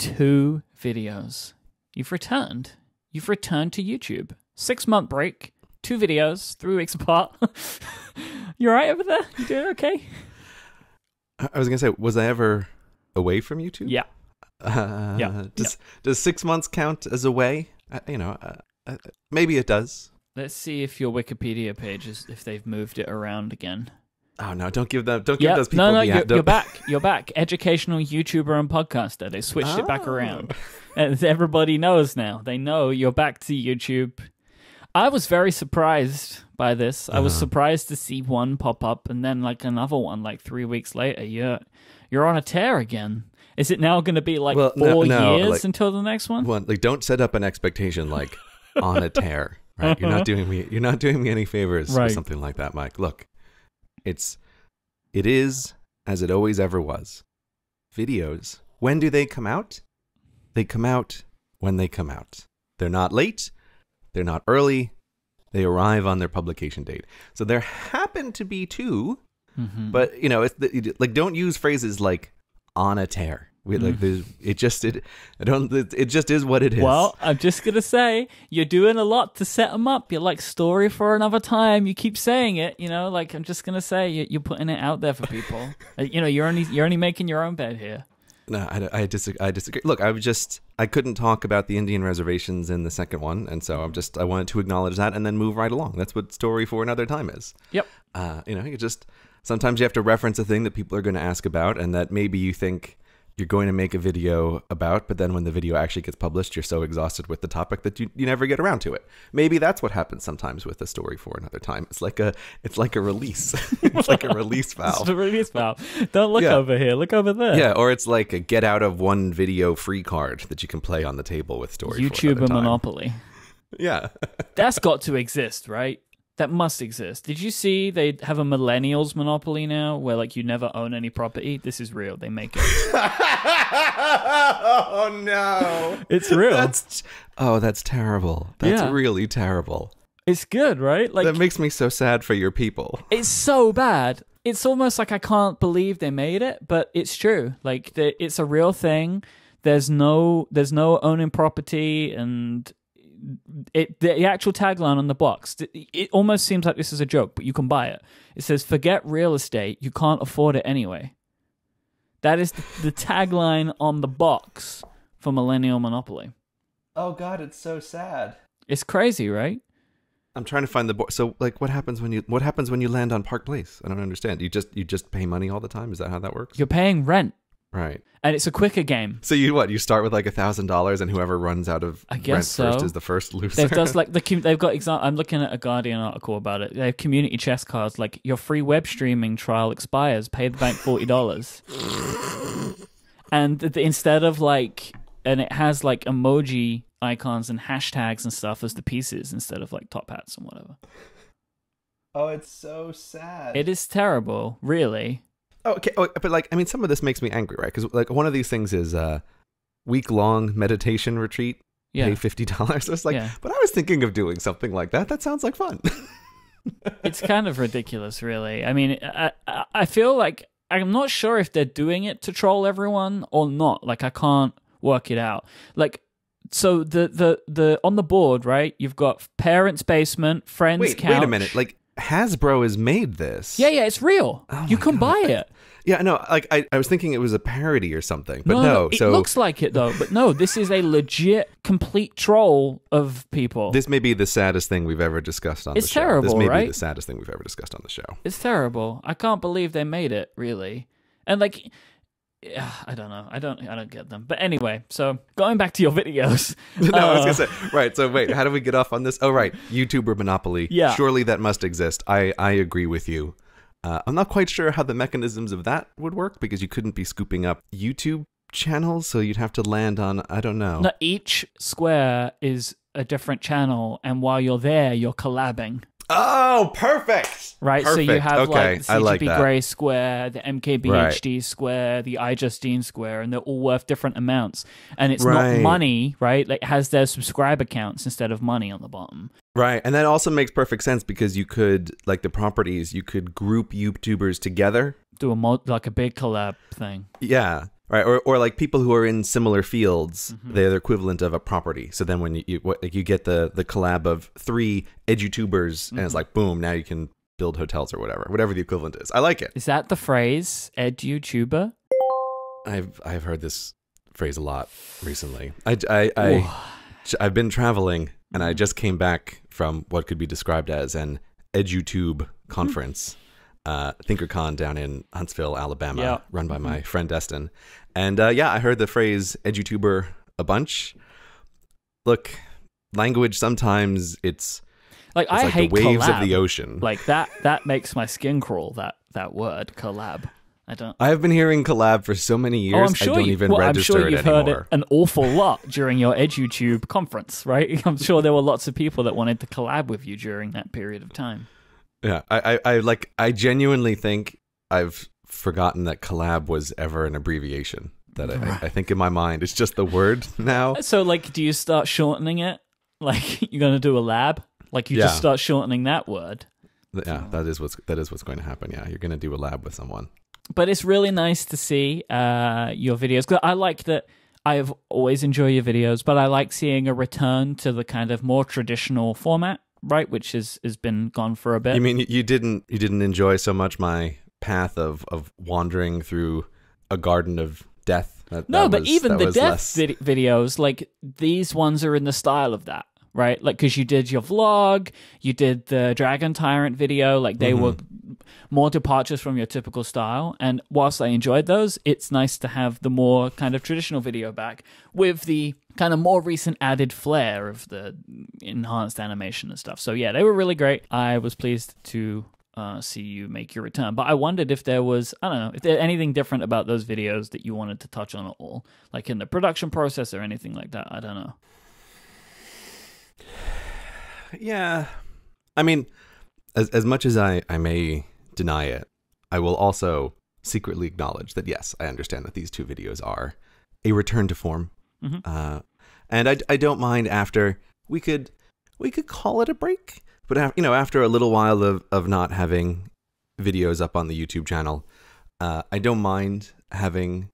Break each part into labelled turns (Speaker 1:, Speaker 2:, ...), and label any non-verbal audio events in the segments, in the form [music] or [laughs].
Speaker 1: two videos. You've returned. You've returned to YouTube. Six month break, two videos, three weeks apart. [laughs] you all right over there? You doing okay?
Speaker 2: I was gonna say, was I ever away from YouTube?
Speaker 1: Yeah.
Speaker 2: Uh,
Speaker 1: Yeah.
Speaker 2: Does does six months count as away? Uh, you know, uh, uh, maybe it does.
Speaker 1: Let's see if your Wikipedia page is if they've moved it around again.
Speaker 2: Oh no! Don't give them. Don't give those people.
Speaker 1: no, no,
Speaker 2: the
Speaker 1: you're, you're back. You're back. Educational YouTuber and podcaster. They switched it back
Speaker 2: Oh.
Speaker 1: around. And everybody knows now. They know you're back to YouTube. I was very surprised by this. I was
Speaker 2: Uh-huh.
Speaker 1: surprised to see one pop up and then like another one like three weeks later. You're you're on a tear again. Is it now going to be like
Speaker 2: Well,
Speaker 1: four
Speaker 2: no,
Speaker 1: years
Speaker 2: like-
Speaker 1: until the next one?
Speaker 2: One, like, don't set up an expectation like on a tear. Right? You're not [laughs] doing me. You're not doing me any favors
Speaker 1: Right.
Speaker 2: with something like that, Myke. Look, it's it is as it always ever was. Videos. When do they come out? They come out when they come out. They're not late. They're not early. They arrive on their publication date. So there happen to be two
Speaker 1: Mhm.
Speaker 2: but you know, it's the, like don't use phrases like on a tear. We, like
Speaker 1: Mm.
Speaker 2: it just it I don't it, just is what it is.
Speaker 1: Well, I'm just gonna say you're doing a lot to set them up. You're like story for another time. You keep saying it, you know. Like I'm just gonna say you- you're putting it out there for people. [laughs] Uh, you know, you're only you're only making your own bed here.
Speaker 2: no, I, I disagree. I disagree. Look, I was just I couldn't talk about the Indian reservations in the second one, and so I'm just I wanted to acknowledge that and then move right along. That's what story for another time is.
Speaker 1: Yep.
Speaker 2: Uh, you know, you just sometimes you have to reference a thing that people are going to ask about, and that maybe you think you're going to make a video about, but then when the video actually gets published, you're so exhausted with the topic that you, you never get around to it. Maybe that's what happens sometimes with a story for another time. It's like a it's like a release. [laughs] it's like a [laughs] release
Speaker 1: It's
Speaker 2: valve.
Speaker 1: the release valve. Don't look
Speaker 2: Yeah.
Speaker 1: over here. Look over there.
Speaker 2: Yeah, or it's like a get out of one video free card that you can play on the table with story.
Speaker 1: YouTube and. Monopoly. [laughs]
Speaker 2: Yeah.
Speaker 1: That's got to exist, right? That must exist. Did you see they have a millennials monopoly now where like you never own any property? This is real. They make it. [laughs]
Speaker 2: oh no.
Speaker 1: It's real.
Speaker 2: That's oh, that's terrible. That's
Speaker 1: Yeah.
Speaker 2: really terrible.
Speaker 1: It's good, right? Like
Speaker 2: that makes me so sad for your people.
Speaker 1: It's so bad. It's almost like I can't believe they made it, but it's true. Like it's a real thing. There's no there's no owning property and it the actual tagline on the box it almost seems like this is a joke, but you can buy it. It says forget real estate, you can't afford it anyway. That is the, the tagline on the box for Millennial Monopoly.
Speaker 2: Oh god, it's so sad.
Speaker 1: It's crazy, right?
Speaker 2: I'm trying to find the board. So, like, what happens when you what happens when you land on Park Place? I don't understand. You just you just pay money all the time. Is that how that works?
Speaker 1: You're paying rent
Speaker 2: Right.
Speaker 1: and it's a quicker game.
Speaker 2: So you what? You start with like a thousand dollars, and whoever runs out of
Speaker 1: I
Speaker 2: rent
Speaker 1: guess
Speaker 2: first
Speaker 1: so.
Speaker 2: is the first [laughs] loser.
Speaker 1: They've does like the com- they've got exam- I'm looking at a Guardian article about it. They have community chest cards like your free web streaming trial expires. Pay the bank forty dollars, and th- th- instead of like, and it has like emoji icons and hashtags and stuff as the pieces instead of like top hats and whatever.
Speaker 2: oh, it's so sad.
Speaker 1: It is terrible, really.
Speaker 2: Oh, okay, oh, but like, I mean, some of this makes me angry, right? Because like one of these things is a week long meditation retreat.
Speaker 1: Yeah,
Speaker 2: Pay fifty dollars. [laughs] It's like,
Speaker 1: Yeah.
Speaker 2: but I was thinking of doing something like that. That sounds like fun. [laughs]
Speaker 1: it's kind of ridiculous, really. I mean, I, I I feel like I'm not sure if they're doing it to troll everyone or not. Like, I can't work it out. Like, so the the the on the board, right? You've got parents' basement, friends'
Speaker 2: wait,
Speaker 1: couch.
Speaker 2: wait a minute. Like Hasbro has made this.
Speaker 1: yeah, yeah, it's real.
Speaker 2: Oh
Speaker 1: you can
Speaker 2: God.
Speaker 1: buy it.
Speaker 2: Yeah, no, like I, I was thinking it was a parody or something, but
Speaker 1: no,
Speaker 2: no.
Speaker 1: it
Speaker 2: so
Speaker 1: looks like it though. But no, this is a legit, complete troll of people.
Speaker 2: this may be the saddest thing we've ever discussed on
Speaker 1: It's
Speaker 2: the show.
Speaker 1: terrible,
Speaker 2: This may
Speaker 1: right?
Speaker 2: be the saddest thing we've ever discussed on the show.
Speaker 1: It's terrible. I can't believe they made it, really. And like yeah, I don't know. I don't I don't get them. But anyway, so going back to your videos. [laughs]
Speaker 2: no, I was
Speaker 1: uh,
Speaker 2: gonna say right. So wait, how do we get off on this? Oh, right, YouTuber monopoly.
Speaker 1: Yeah.
Speaker 2: surely that must exist. I I agree with you. Uh, I'm not quite sure how the mechanisms of that would work because you couldn't be scooping up YouTube channels, so you'd have to land on I don't know.
Speaker 1: No, each square is a different channel, and while you're there, you're collabing,
Speaker 2: Oh, perfect.
Speaker 1: right? So you have
Speaker 2: okay,
Speaker 1: like the
Speaker 2: I like
Speaker 1: CGP. Grey square, the MKBHD square, the iJustine square, and they're all worth different amounts. And it's
Speaker 2: Right.
Speaker 1: not money, right? Like it has their subscriber counts instead of money on the bottom.
Speaker 2: Right, and that also makes perfect sense because you could like the properties, you could group YouTubers together.
Speaker 1: Do a mod- like a big collab thing.
Speaker 2: Yeah, right? Or or like people who are in similar fields,
Speaker 1: Mhm.
Speaker 2: they're the equivalent of a property. So then when you, you what, like you get the the collab of three edutubers, and it's
Speaker 1: Mhm.
Speaker 2: like boom, now you can build hotels or whatever, whatever the equivalent is. I like it.
Speaker 1: Is that the phrase ed YouTuber?
Speaker 2: I've I've heard this phrase a lot recently. I I, I I've been traveling and I just came back from what could be described as an EduTube conference, uh, ThinkerCon down in Huntsville, Alabama,
Speaker 1: Yeah.
Speaker 2: run by my friend Destin. And uh, yeah, I heard the phrase EduTuber a bunch. Look, language sometimes it's,
Speaker 1: like
Speaker 2: it's
Speaker 1: I
Speaker 2: like
Speaker 1: hate
Speaker 2: the waves
Speaker 1: collab.
Speaker 2: of the ocean.
Speaker 1: Like that that makes my skin crawl. That that word collab. I don't.
Speaker 2: I have been hearing collab for so many years.
Speaker 1: oh, I'm sure
Speaker 2: I don't
Speaker 1: you,
Speaker 2: even
Speaker 1: well, I'm sure you've
Speaker 2: anymore.
Speaker 1: heard it an awful lot during your EduTube conference, right? [laughs] I'm sure there were lots of people that wanted to collab with you during that period of time.
Speaker 2: Yeah, I, I, I like. I genuinely think I've forgotten that collab was ever an abbreviation. That I, I, I think in my mind it's just the word [laughs] now.
Speaker 1: So, like, do you start shortening it? [laughs] Like, you're gonna do a lab? Like, you
Speaker 2: Yeah.
Speaker 1: just start shortening that word?
Speaker 2: Yeah, that is what's that is what's going to happen. Yeah, you're going to do a lab with someone.
Speaker 1: but it's really nice to see uh, your videos. 'Cause I like that. I've always enjoyed your videos, but I like seeing a return to the kind of more traditional format, right? Which has has been gone for a bit.
Speaker 2: You mean you- you didn't you didn't enjoy so much my path of of wandering through a garden of death? That,
Speaker 1: no,
Speaker 2: that
Speaker 1: but
Speaker 2: was-
Speaker 1: even the death
Speaker 2: less-
Speaker 1: vid- videos, like these ones, are in the style of that, right? Like because you did your vlog, you did the Dragon Tyrant video, like they
Speaker 2: Mm-hmm.
Speaker 1: were more departures from your typical style. And whilst I enjoyed those, it's nice to have the more kind of traditional video back with the kind of more recent added flair of the enhanced animation and stuff. So yeah, they were really great. I was pleased to uh, see you make your return. But I wondered if there was, I don't know, if there anything different about those videos that you wanted to touch on at all, like in the production process or anything like that. I don't know. [sighs]
Speaker 2: Yeah. I mean, as as much as I I may deny it, I will also secretly acknowledge that yes, I understand that these two videos are a return to form.
Speaker 1: Mhm.
Speaker 2: Uh, and I I don't mind after we could we could call it a break, but af- you know after a little while of of not having videos up on the YouTube channel, uh, I don't mind having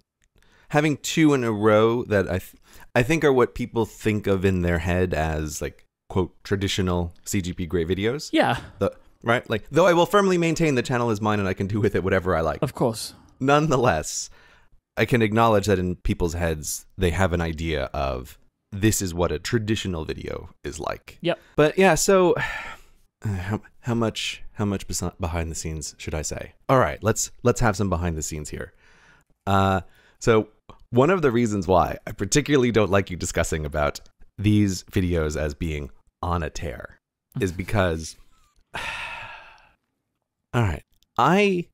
Speaker 2: having two in a row that I th- I think are what people think of in their head as like quote traditional CGP Grey videos,
Speaker 1: Yeah, The,
Speaker 2: right? Like though I will firmly maintain the channel is mine and I can do with it whatever I like.
Speaker 1: of course.
Speaker 2: Nonetheless, I can acknowledge that in people's heads they have an idea of this is what a traditional video is like.
Speaker 1: Yep.
Speaker 2: But yeah, so [sighs] how, how much how much behind the scenes should I say? All right, let's let's have some behind the scenes here. Uh so one of the reasons why I particularly don't like you discussing about these videos as being on a tear is [laughs] because [sighs] all right, I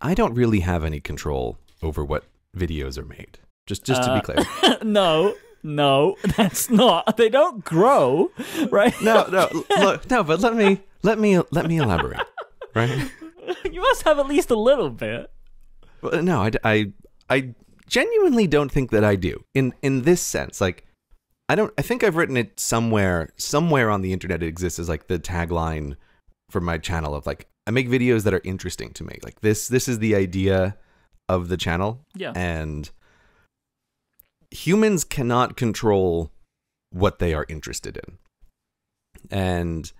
Speaker 2: I don't really have any control over what videos are made. Just just to
Speaker 1: Uh,
Speaker 2: be clear. [laughs]
Speaker 1: no, no, [laughs] that's not. They don't grow, right?
Speaker 2: No, no, look, no, but let me let me let me elaborate. Right? [laughs]
Speaker 1: you must have at least a little bit.
Speaker 2: Well, No, I, I, I genuinely don't think that I do. In in this sense, like I don't. I think I've written it somewhere. Somewhere on the internet, it exists as like the tagline for my channel of like I make videos that are interesting to me. Like this. This is the idea of the channel,
Speaker 1: Yeah.
Speaker 2: and humans cannot control what they are interested in. And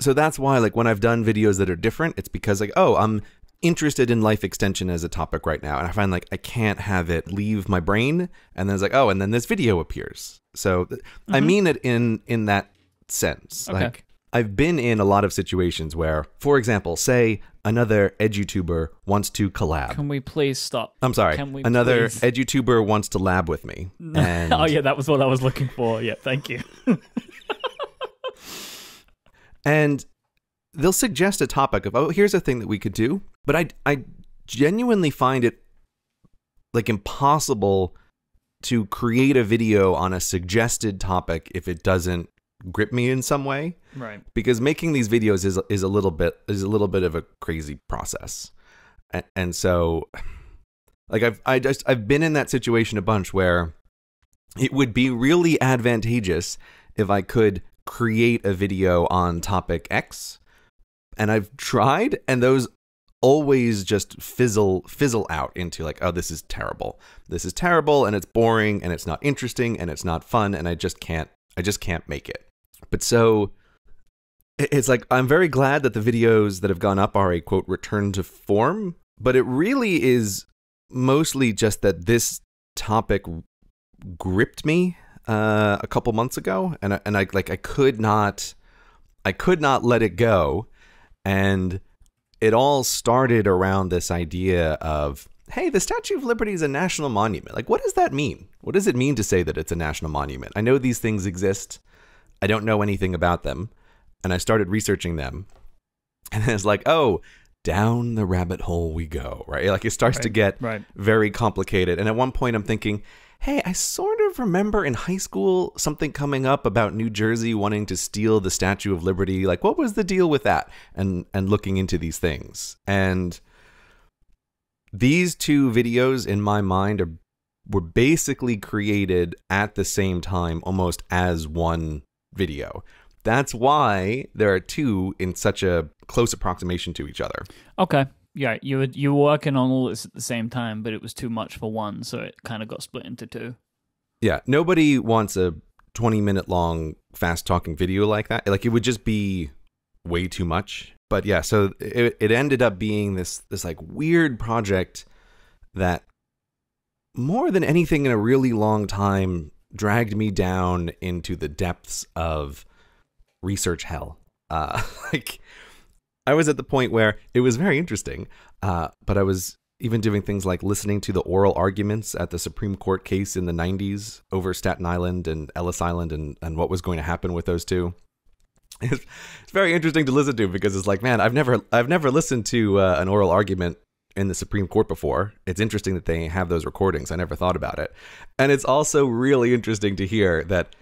Speaker 2: so that's why like when I've done videos that are different, it's because like, oh, I'm interested in life extension as a topic right now. And I find like I can't have it leave my brain. And then it's like, oh, and then this video appears. So th- I
Speaker 1: Mhm.
Speaker 2: mean it in in that sense.
Speaker 1: Okay.
Speaker 2: Like I've been in a lot of situations where, for example, say another edutuber wants to collab.
Speaker 1: Can we please stop?
Speaker 2: I'm sorry.
Speaker 1: Can we
Speaker 2: Another
Speaker 1: please-
Speaker 2: edutuber wants to lab with me. [laughs] Oh, and
Speaker 1: oh yeah, that was what I was looking for. Yeah, thank you. [laughs]
Speaker 2: and they'll suggest a topic of oh here's a thing that we could do but i i genuinely find it like impossible to create a video on a suggested topic if it doesn't grip me in some way.
Speaker 1: Right.
Speaker 2: because making these videos is is a little bit is a little bit of a crazy process. And, and so like i've i just i've been in that situation a bunch where it would be really advantageous if i could create a video on topic x. And i've tried and those always just fizzle fizzle out into like oh this is terrible. This is terrible and it's boring and it's not interesting and it's not fun and i just can't i just can't make it but so it's like i'm very glad that the videos that have gone up are a quote return to form but it really is mostly just that this topic gripped me uh, a couple months ago and I, and I like I could not I could not let it go and it all started around this idea of hey, the Statue of Liberty is a national monument. Like, what does that mean? What does it mean to say that it's a national monument? I know these things exist. I don't know anything about them. And I started researching them. [laughs] And it's like, oh, down the rabbit hole we go, right? Like, it starts
Speaker 1: Right,
Speaker 2: to get
Speaker 1: right.
Speaker 2: very complicated. And at one point, I'm thinking, hey, I sort of remember in high school something coming up about New Jersey wanting to steal the Statue of Liberty. Like, what was the deal with that? And and looking into these things. And these two videos, in my mind, are were basically created at the same time, almost as one video. That's why there are two in such a close approximation to each other.
Speaker 1: Okay. Yeah, you were you were working on all this at the same time, but it was too much for one, so it kind of got split into two.
Speaker 2: Yeah, nobody wants a 20 minute long fast talking video like that. Like it would just be way too much. But yeah, so it, it ended up being this this like weird project that more than anything in a really long time dragged me down into the depths of research hell. Uh [laughs] like I was at the point where it was very interesting, uh, but I was even doing things like listening to the oral arguments at the Supreme Court case in the 90s over Staten Island and Ellis Island and, and what was going to happen with those two. [laughs] It's, very interesting to listen to because it's like, man, I've never I've never listened to uh, an oral argument in the Supreme Court before. It's interesting that they have those recordings. I never thought about it. And it's also really interesting to hear that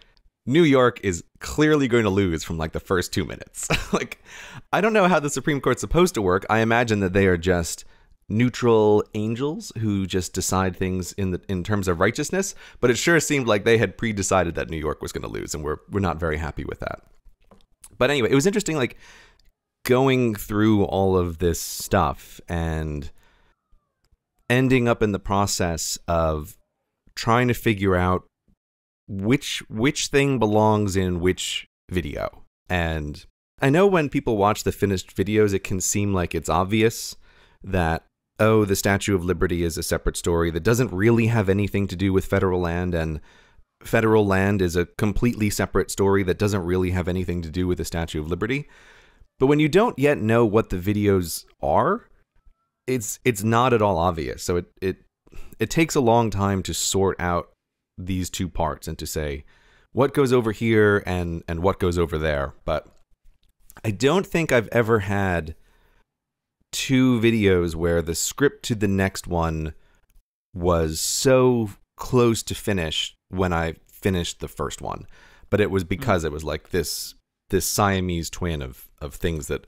Speaker 2: New York is clearly going to lose from like the first 2 minutes. [laughs] like I don't know how the Supreme Court's supposed to work. I imagine that they are just neutral angels who just decide things in the in terms of righteousness, but it sure seemed like they had pre-decided that New York was going to lose and we're we're not very happy with that. But anyway, it was interesting like going through all of this stuff and ending up in the process of trying to figure out which which thing belongs in which video. And I know when people watch the finished videos it can seem like it's obvious that oh the Statue of Liberty is a separate story that doesn't really have anything to do with federal land and federal land is a completely separate story that doesn't really have anything to do with the Statue of Liberty. But when you don't yet know what the videos are, it's it's not at all obvious. So it it it takes a long time to sort out these two parts and to say what goes over here and and what goes over there. But I don't think I've ever had two videos where the script to the next one was so close to finish when I finished the first one. But it was hmm. because it was like this this Siamese twin of of things that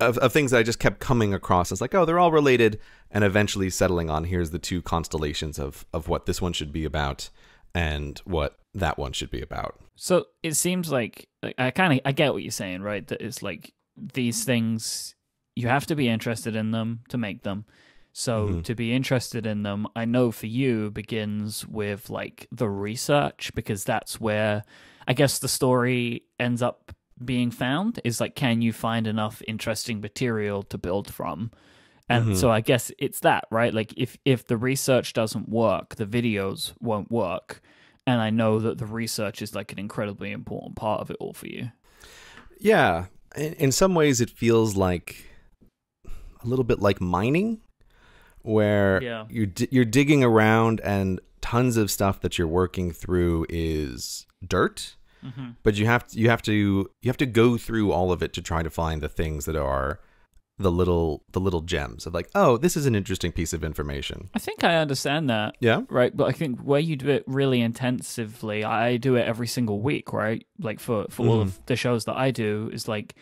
Speaker 2: of, of things that I just kept coming across as like, oh, they're all related, and eventually settling on here's the two constellations of of what this one should be about and what that one should be about.
Speaker 1: So it seems like, I kind of I get what you're saying, right? That it's like these things you have to be interested in them to make them. So
Speaker 2: Mhm.
Speaker 1: to be interested in them, I know for you begins with like the research because that's where I guess the story ends up being found is like can you find enough interesting material to build from? And
Speaker 2: Mhm.
Speaker 1: so I guess it's that, right? Like if if the research doesn't work, the videos won't work. And I know that the research is like an incredibly important part of it all for you.
Speaker 2: Yeah, in, in some ways it feels like a little bit like mining, where
Speaker 1: Yeah.
Speaker 2: you di- you're digging around and tons of stuff that you're working through is dirt,
Speaker 1: Mm-hmm.
Speaker 2: but you have to, you have to you have to go through all of it to try to find the things that are the little the little gems of like oh this is an interesting piece of information
Speaker 1: I think I understand that.
Speaker 2: yeah
Speaker 1: Right, but I think where you do it really intensively, I do it every single week, right? Like for for all of the shows that I do, is like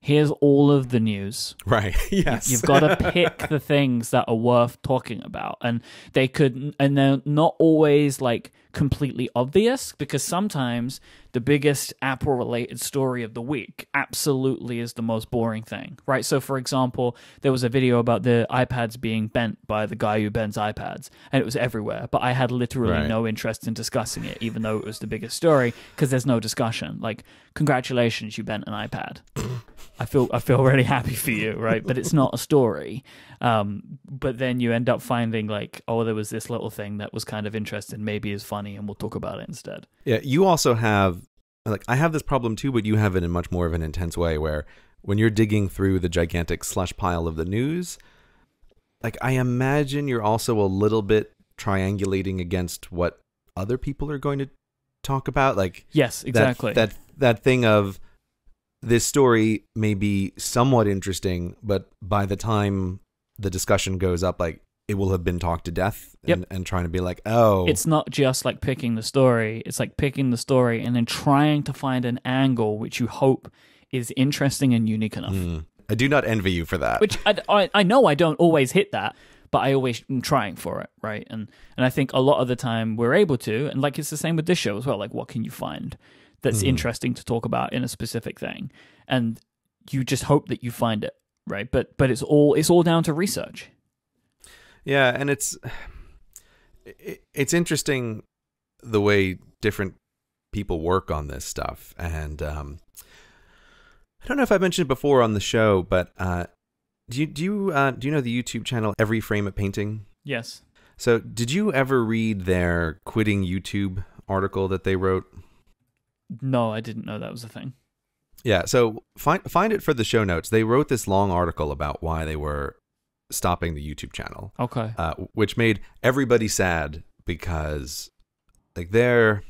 Speaker 1: here's all of the news.
Speaker 2: right [laughs] yes
Speaker 1: You've got to [laughs] pick the things that are worth talking about, and they could, and they're not always like completely obvious because sometimes the biggest Apple related story of the week absolutely is the most boring thing, right? So, for example, there was a video about the iPads being bent by the guy who bends iPads, and it was everywhere, but I had literally
Speaker 2: Right.
Speaker 1: no interest in discussing it, even though it was the biggest story, because there's no discussion. Like, congratulations, you bent an iPad. [laughs] I feel I feel really happy for you, right? But it's not a story. Um, but then you end up finding like, oh, there was this little thing that was kind of interesting, maybe is funny, and we'll talk about it instead.
Speaker 2: Yeah, you also have like I have this problem too, but you have it in much more of an intense way where when you're digging through the gigantic slush pile of the news, like I imagine you're also a little bit triangulating against what other people are going to talk about. Like
Speaker 1: Yes,
Speaker 2: that-
Speaker 1: exactly.
Speaker 2: that that thing of this story may be somewhat interesting, but by the time the discussion goes up, like it will have been talked to death
Speaker 1: Yep.
Speaker 2: and, and trying to be like, oh,
Speaker 1: it's not just like picking the story; it's like picking the story and then trying to find an angle which you hope is interesting and unique enough.
Speaker 2: hmm, I do not envy you for that.
Speaker 1: which I, I, I know I don't always hit that, but I always am trying for it, right? And and I think a lot of the time we're able to, and like it's the same with this show as well. Like, what can you find that's
Speaker 2: Mhm.
Speaker 1: interesting to talk about in a specific thing, and you just hope that you find it, right? But but it's all it's all down to research.
Speaker 2: Yeah, and it's it, it's interesting the way different people work on this stuff, and um, I don't know if I mentioned it before on the show, but uh, do you do you uh, do you know the YouTube channel Every Frame a Painting?
Speaker 1: Yes.
Speaker 2: So, did you ever read their quitting YouTube article that they wrote?
Speaker 1: No, I didn't know that was a thing.
Speaker 2: Yeah, so find find it for the show notes. They wrote this long article about why they were stopping the YouTube channel.
Speaker 1: Okay.
Speaker 2: uh, which made everybody sad because like they're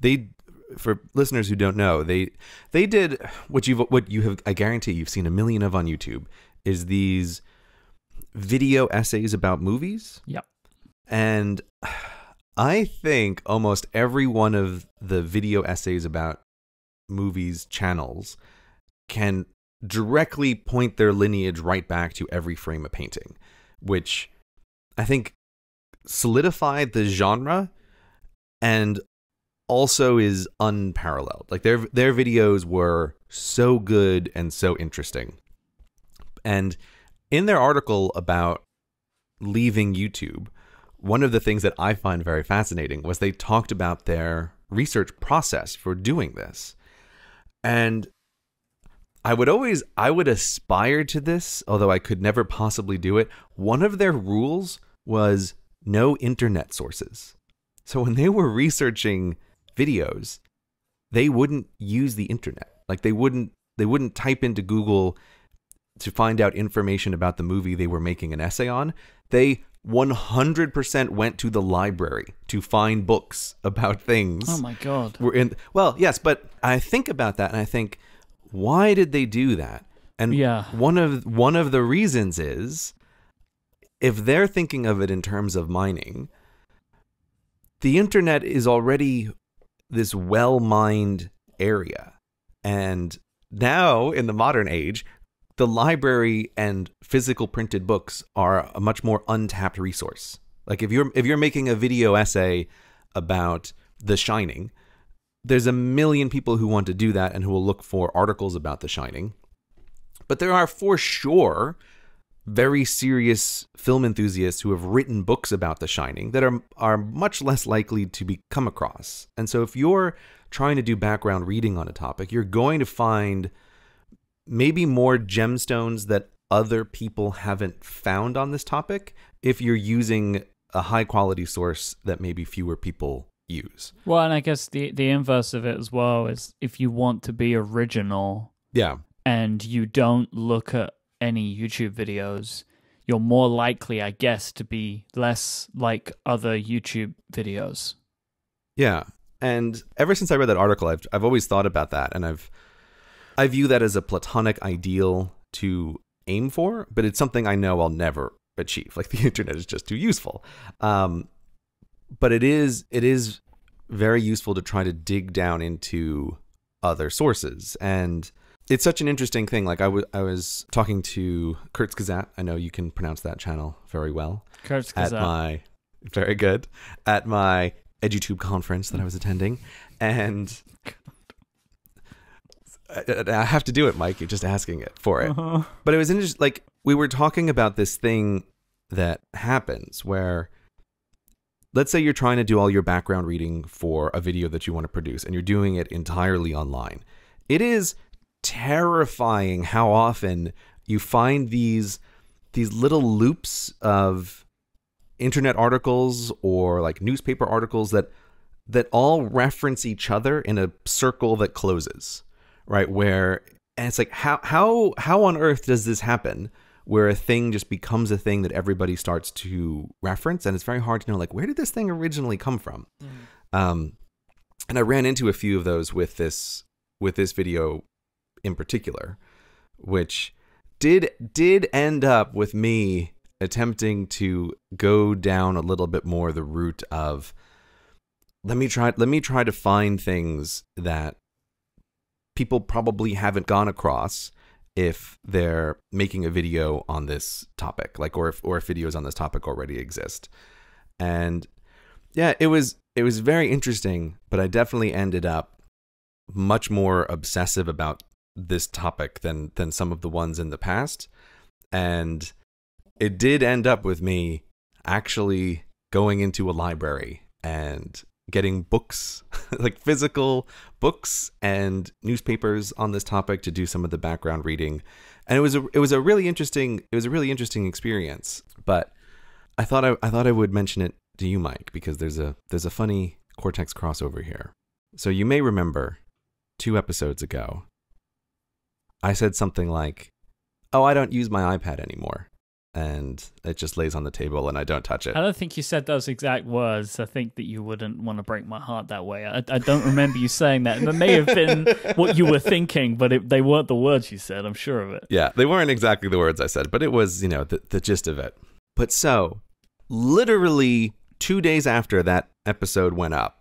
Speaker 2: they for listeners who don't know they they did what you've what you have I guarantee you've seen a million of on YouTube is these video essays about movies.
Speaker 1: Yep.
Speaker 2: And I think almost every one of the video essays about movies channels can directly point their lineage right back to every frame of painting, which I think solidified the genre and also is unparalleled. Like their their videos were so good and so interesting. And in their article about leaving YouTube, one of the things that I find very fascinating was they talked about their research process for doing this. And I would always I would aspire to this, although I could never possibly do it. One of their rules was no internet sources. So when they were researching videos, they wouldn't use the internet. Like they wouldn't they wouldn't type into Google to find out information about the movie they were making an essay on. They 100% went to the library to find books [laughs] about things
Speaker 1: Oh my god.
Speaker 2: we're in well yes but i think about that and i think why did they do that and
Speaker 1: Yeah.
Speaker 2: one of one of the reasons is if they're thinking of it in terms of mining the internet is already this well mined area and now in the modern age the library and physical printed books are a much more untapped resource like if you're if you're making a video essay about the shining there's a million people who want to do that and who will look for articles about The Shining. But there are for sure very serious film enthusiasts who have written books about The Shining that are are much less likely to be come across. And so if you're trying to do background reading on a topic, you're going to find maybe more gemstones that other people haven't found on this topic if you're using a high quality source that maybe fewer people use.
Speaker 1: Well, and I guess the the inverse of it as well is if you want to be original
Speaker 2: Yeah.
Speaker 1: and you don't look at any YouTube videos, you're more likely, I guess, to be less like other YouTube videos.
Speaker 2: Yeah. And ever since I read that article, I've I've always thought about that, and I've I view that as a platonic ideal to aim for, but it's something I know I'll never achieve. [laughs] Like the internet is just too useful. Um, but it is it is very useful to try to dig down into other sources, and it's such an interesting thing. Like I I was talking to Kurzgesagt. I know you can pronounce that channel very well
Speaker 1: Kurt's
Speaker 2: at my very good at my EduTube conference that I was attending, and I, have to do it, Myke. You're just asking it for it.
Speaker 1: Uh-huh.
Speaker 2: But it was interesting. Like we were talking about this thing that happens where, let's say you're trying to do all your background reading for a video that you want to produce, and you're doing it entirely online. It is terrifying how often you find these these little loops of internet articles or like newspaper articles that that all reference each other in a circle that closes right where and it's like how how how on earth does this happen where a thing just becomes a thing that everybody starts to reference? And it's very hard to know like where did this thing originally come from? Um and i ran into a few of those with this with this video in particular which did did end up with me attempting to go down a little bit more the route of let me try let me try to find things that people probably haven't gone across if they're making a video on this topic like or if or if videos on this topic already exist. And yeah it was it was very interesting but i definitely ended up much more obsessive about this topic than than some of the ones in the past. And it did end up with me actually going into a library and getting books [laughs] like physical books and newspapers on this topic to do some of the background reading. And it was a it was a really interesting it was a really interesting experience. But i thought i, I thought i would mention it to you Myke because there's a there's a funny cortex crossover here. So you may remember two episodes ago i said something like oh i don't use my ipad anymore and it just lays on the table and I don't touch it.
Speaker 1: I don't think you said those exact words. I think that you wouldn't want to break my heart that way. I, I don't remember you saying that. It may have been what you were thinking, but it, they weren't the words you said. I'm sure of it.
Speaker 2: Yeah, they weren't exactly the words I said, but it was, you know, the, the gist of it. But so, literally two days after that episode went up,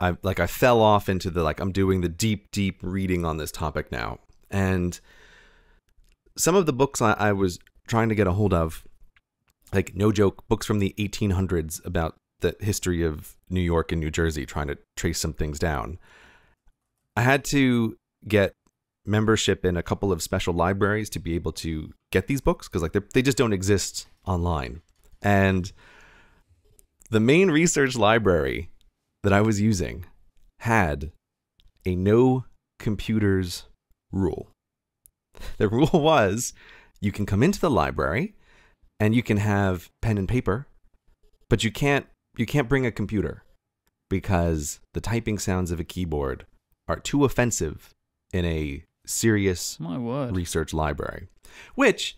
Speaker 2: I like I fell off into the like I'm doing the deep, deep reading on this topic now, and some of the books I, I was trying to get a hold of, like no joke, books from the 1800s about the history of New York and New Jersey, trying to trace some things down. I had to get membership in a couple of special libraries to be able to get these books because like they just don't exist online. And the main research library that I was using had a no computers rule. The rule [laughs] was you can come into the library and you can have pen and paper, but you can't you can't bring a computer because the typing sounds of a keyboard are too offensive in a serious
Speaker 1: My word.
Speaker 2: research library, which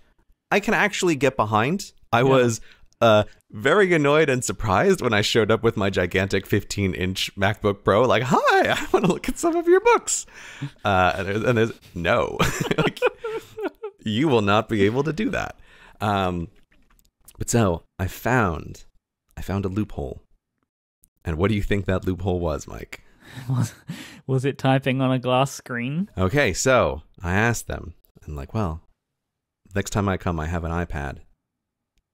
Speaker 2: I can actually get behind. I
Speaker 1: Yeah.
Speaker 2: was uh, very annoyed and surprised when I showed up with my gigantic 15 inch MacBook Pro, like, hi, I want to look at some of your books. Uh, and, there's, and there's no, [laughs] like, you will not be able to do that. Um, but so I found, I found a loophole. And what do you think that loophole was, Myke? [laughs]
Speaker 1: Was, was it typing on a glass screen?
Speaker 2: Okay, so I asked them, and like, well, next time I come, I have an iPad.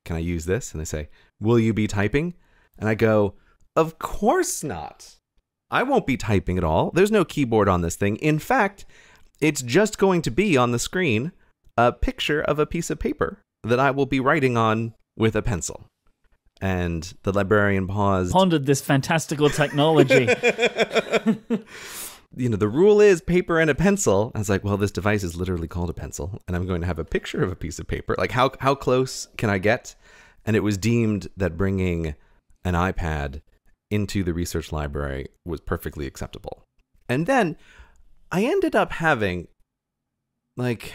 Speaker 2: Can I use this? And they say, Will you be typing? And I go, Of course not. I won't be typing at all. There's no keyboard on this thing. In fact, it's just going to be on the screen a picture of a piece of paper that I will be writing on with a pencil. And the librarian paused.
Speaker 1: Pondered this fantastical technology. [laughs] [laughs]
Speaker 2: you know, the rule is paper and a pencil. I was like, well, this device is literally called a pencil, and I'm going to have a picture of a piece of paper. Like, how how close can I get? And it was deemed that bringing an iPad into the research library was perfectly acceptable. And then I ended up having like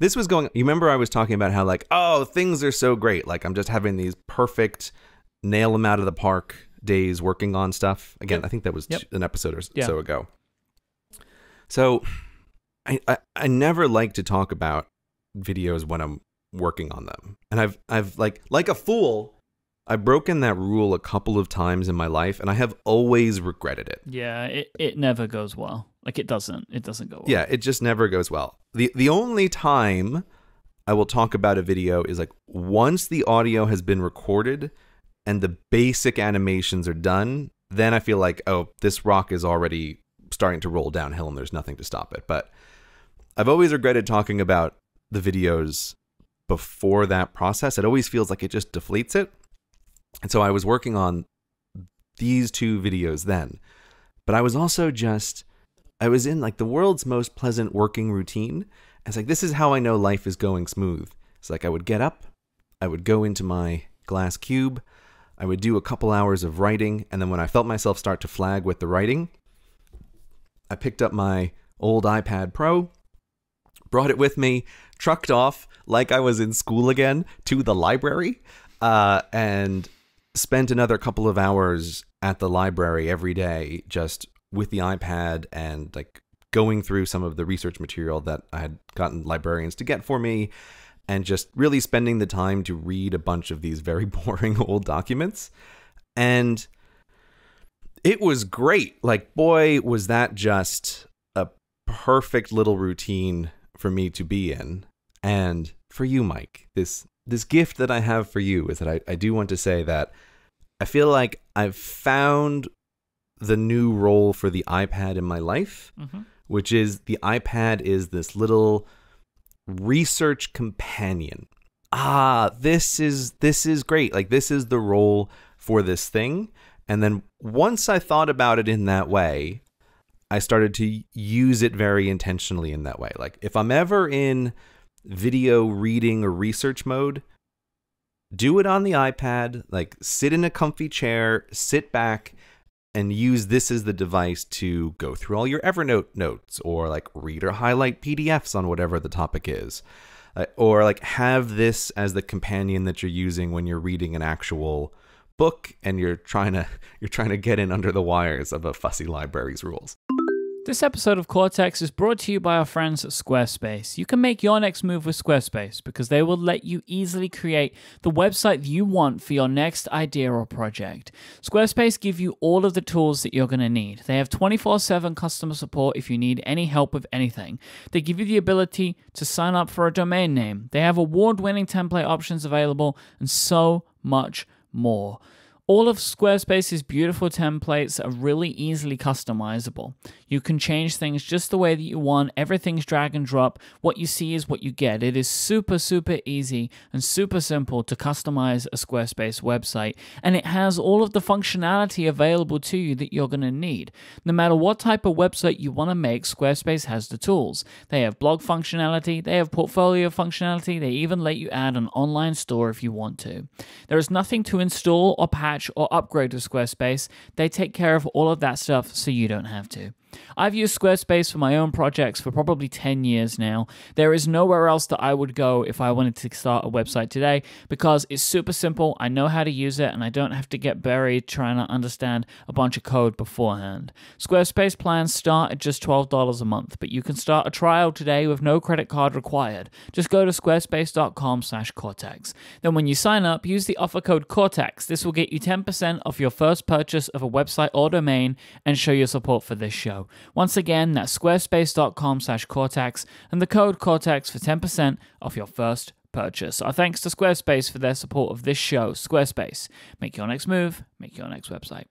Speaker 2: this was going you remember I was talking about how like oh things are so great like I'm just having these perfect nail them out of the park days working on stuff again
Speaker 1: Yep.
Speaker 2: I think that was
Speaker 1: Yep.
Speaker 2: an episode or
Speaker 1: Yeah.
Speaker 2: so ago so I, I I never like to talk about videos when I'm working on them and I've I've like like a fool I've broken that rule a couple of times in my life and I have always regretted it
Speaker 1: yeah, it, it never goes well. Like it doesn't. It doesn't go well.
Speaker 2: Yeah, it just never goes well. The the only time I will talk about a video is like once the audio has been recorded and the basic animations are done, then I feel like, oh, this rock is already starting to roll downhill and there's nothing to stop it. But I've always regretted talking about the videos before that process. It always feels like it just deflates it. And so I was working on these two videos then. But I was also just, I was in like the world's most pleasant working routine. It's like, this is how I know life is going smooth. It's like I would get up, I would go into my glass cube, I would do a couple hours of writing, and then when I felt myself start to flag with the writing, I picked up my old iPad Pro, brought it with me, trucked off like I was in school again to the library, uh, and spent another couple of hours at the library every day just with the iPad and like going through some of the research material that I had gotten librarians to get for me and just really spending the time to read a bunch of these very [laughs] boring old documents. And it was great. Like, boy, was that just a perfect little routine for me to be in. And for you, Myke, this this gift that I have for you is that I, I do want to say that I feel like I've found the new role for the iPad in my life,
Speaker 1: Mhm.
Speaker 2: which is the iPad is this little research companion. Ah, this is this is great. Like this is the role for this thing. And then once I thought about it in that way, I started to use it very intentionally in that way. Like if I'm ever in video reading or research mode, do it on the iPad, like sit in a comfy chair, sit back and use this as the device to go through all your Evernote notes or like read or highlight PDFs on whatever the topic is. Uh, or like have this as the companion that you're using when you're reading an actual book and you're trying [laughs] to you're trying to get in under the wires of a fussy library's rules.
Speaker 1: This episode of Cortex is brought to you by our friends at Squarespace. You can make your next move with Squarespace because they will let you easily create the website you want for your next idea or project. Squarespace give you all of the tools that you're going to need. They have 24/7 customer support if you need any help with anything. They give you the ability to sign up for a domain name. They have award-winning template options available and so much more. All of Squarespace's beautiful templates are really easily customizable. You can change things just the way that you want. Everything's drag and drop. What you see is what you get. It is super, super easy and super simple to customize a Squarespace website, and it has all of the functionality available to you that you're going to need. No matter what type of website you want to make, Squarespace has the tools. They have blog functionality, they have portfolio functionality, they even let you add an online store if you want to. There is nothing to install or patch or upgrade to Squarespace. They take care of all of that stuff so you don't have to. I've used Squarespace for my own projects for probably 10 years now. There is nowhere else that I would go if I wanted to start a website today because it's super simple. I know how to use it and I don't have to get buried trying to understand a bunch of code beforehand. Squarespace plans start at just $12 a month, but you can start a trial today with no credit card required. Just go to squarespace.com slash cortex. Then when you sign up, use the offer code cortex. This will get you 10% off your first purchase of a website or domain and show your support for this show. Once again, that's squarespace.com slash cortex and the code cortex for 10% off your first purchase. Our thanks to Squarespace for their support of this show. Squarespace, make your next move, make your next website.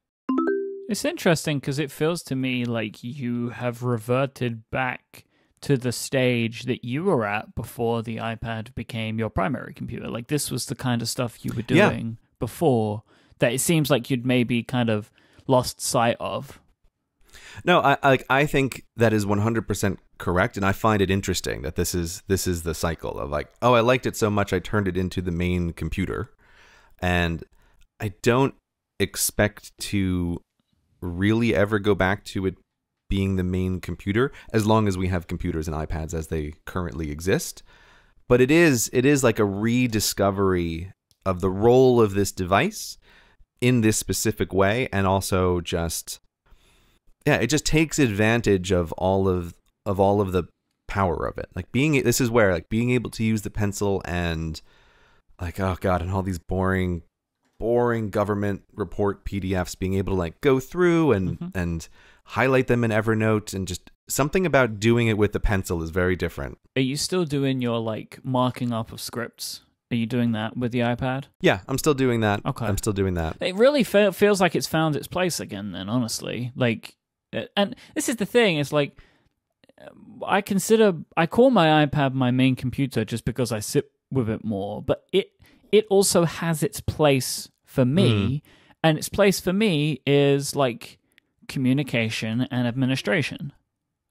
Speaker 1: It's interesting because it feels to me like you have reverted back to the stage that you were at before the iPad became your primary computer. Like this was the kind of stuff you were
Speaker 2: Yeah.
Speaker 1: doing before that it seems like you'd maybe kind of lost sight of.
Speaker 2: No, I I, I think that is 100% correct and I find it interesting that this is this is the cycle of like, oh, I liked it so much I turned it into the main computer. And I don't expect to really ever go back to it being the main computer as long as we have computers and iPads as they currently exist. But it is it is like a rediscovery of the role of this device in this specific way and also just yeah, it just takes advantage of all of of all of the power of it. Like being this is where like being able to use the pencil and like oh god and all these boring boring government report PDFs being able to like go through and
Speaker 1: Mhm.
Speaker 2: and highlight them in Evernote and just something about doing it with the pencil is very different.
Speaker 1: Are you still doing your like marking up of scripts Are you doing that with the iPad?
Speaker 2: Yeah, I'm still doing that.
Speaker 1: Okay.
Speaker 2: I'm still doing that.
Speaker 1: It really fe- feels like it's found its place again. Then, honestly, like, and this is the thing: it's like um, I consider I call my iPad my main computer just because I sit with it more, but it it also has its place for me, and its place for me is like communication and administration.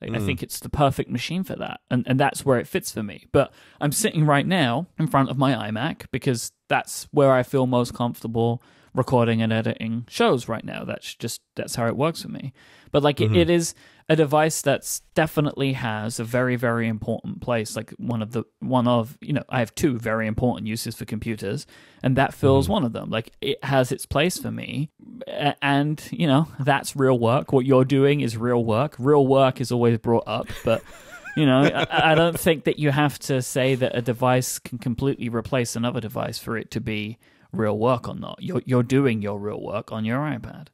Speaker 1: Like, I
Speaker 2: Mm.
Speaker 1: think it's the perfect machine for that, and and that's where it fits for me. But I'm sitting right now in front of my iMac because that's where I feel most comfortable recording and editing shows right now. That's just that's how it works for me. But like it, mm-hmm. it is a device that's definitely has a very very important place. Like one of the one of you know I have two very important uses for computers, and that fills mm-hmm. one of them. Like it has its place for me, and you know that's real work. What you're doing is real work. Real work is always brought up, but. You know, I, I don't think that you have to say that a device can completely replace another device for it to be real work or not. You're you're doing your real work on your iPad.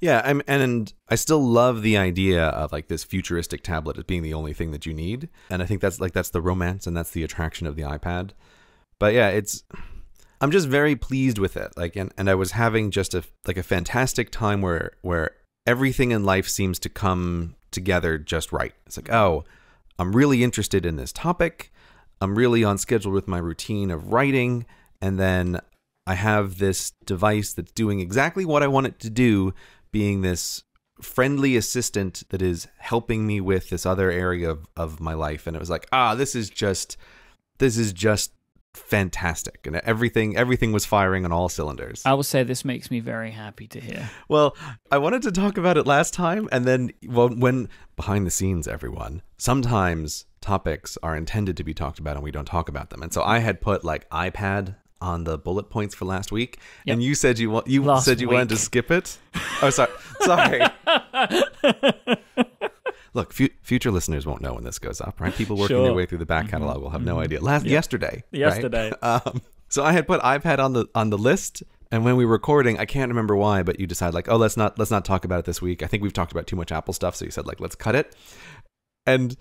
Speaker 2: Yeah, I'm, and I still love the idea of like this futuristic tablet as being the only thing that you need, and I think that's like that's the romance and that's the attraction of the iPad. But yeah, it's I'm just very pleased with it. Like, and, and I was having just a like a fantastic time where where everything in life seems to come together just right. It's like, oh, I'm really interested in this topic. I'm really on schedule with my routine of writing, and then I have this device that's doing exactly what I want it to do, being this friendly assistant that is helping me with this other area of, of my life. And it was like, ah, this is just this is just fantastic. And everything everything was firing on all cylinders.
Speaker 1: I will say this makes me very happy to hear.
Speaker 2: Well, I wanted to talk about it last time, and then well, when behind the scenes, everyone sometimes topics are intended to be talked about and we don't talk about them. And so I had put like iPad on the bullet points for last week, and you said you you
Speaker 1: Last
Speaker 2: said you wanted to skip it. Oh, sorry, sorry. [laughs] Look, fu- future listeners won't know when this goes up, right? People working their
Speaker 1: Sure. Mm-hmm.
Speaker 2: way through the back catalog will have no idea. Last yesterday, right?
Speaker 1: Yesterday.
Speaker 2: Um, so I had put iPad on the on the list, and when we were recording, I can't remember why, but you decided like, oh, let's not let's not talk about it this week. I think we've talked about too much Apple stuff, so you said like, let's cut it. And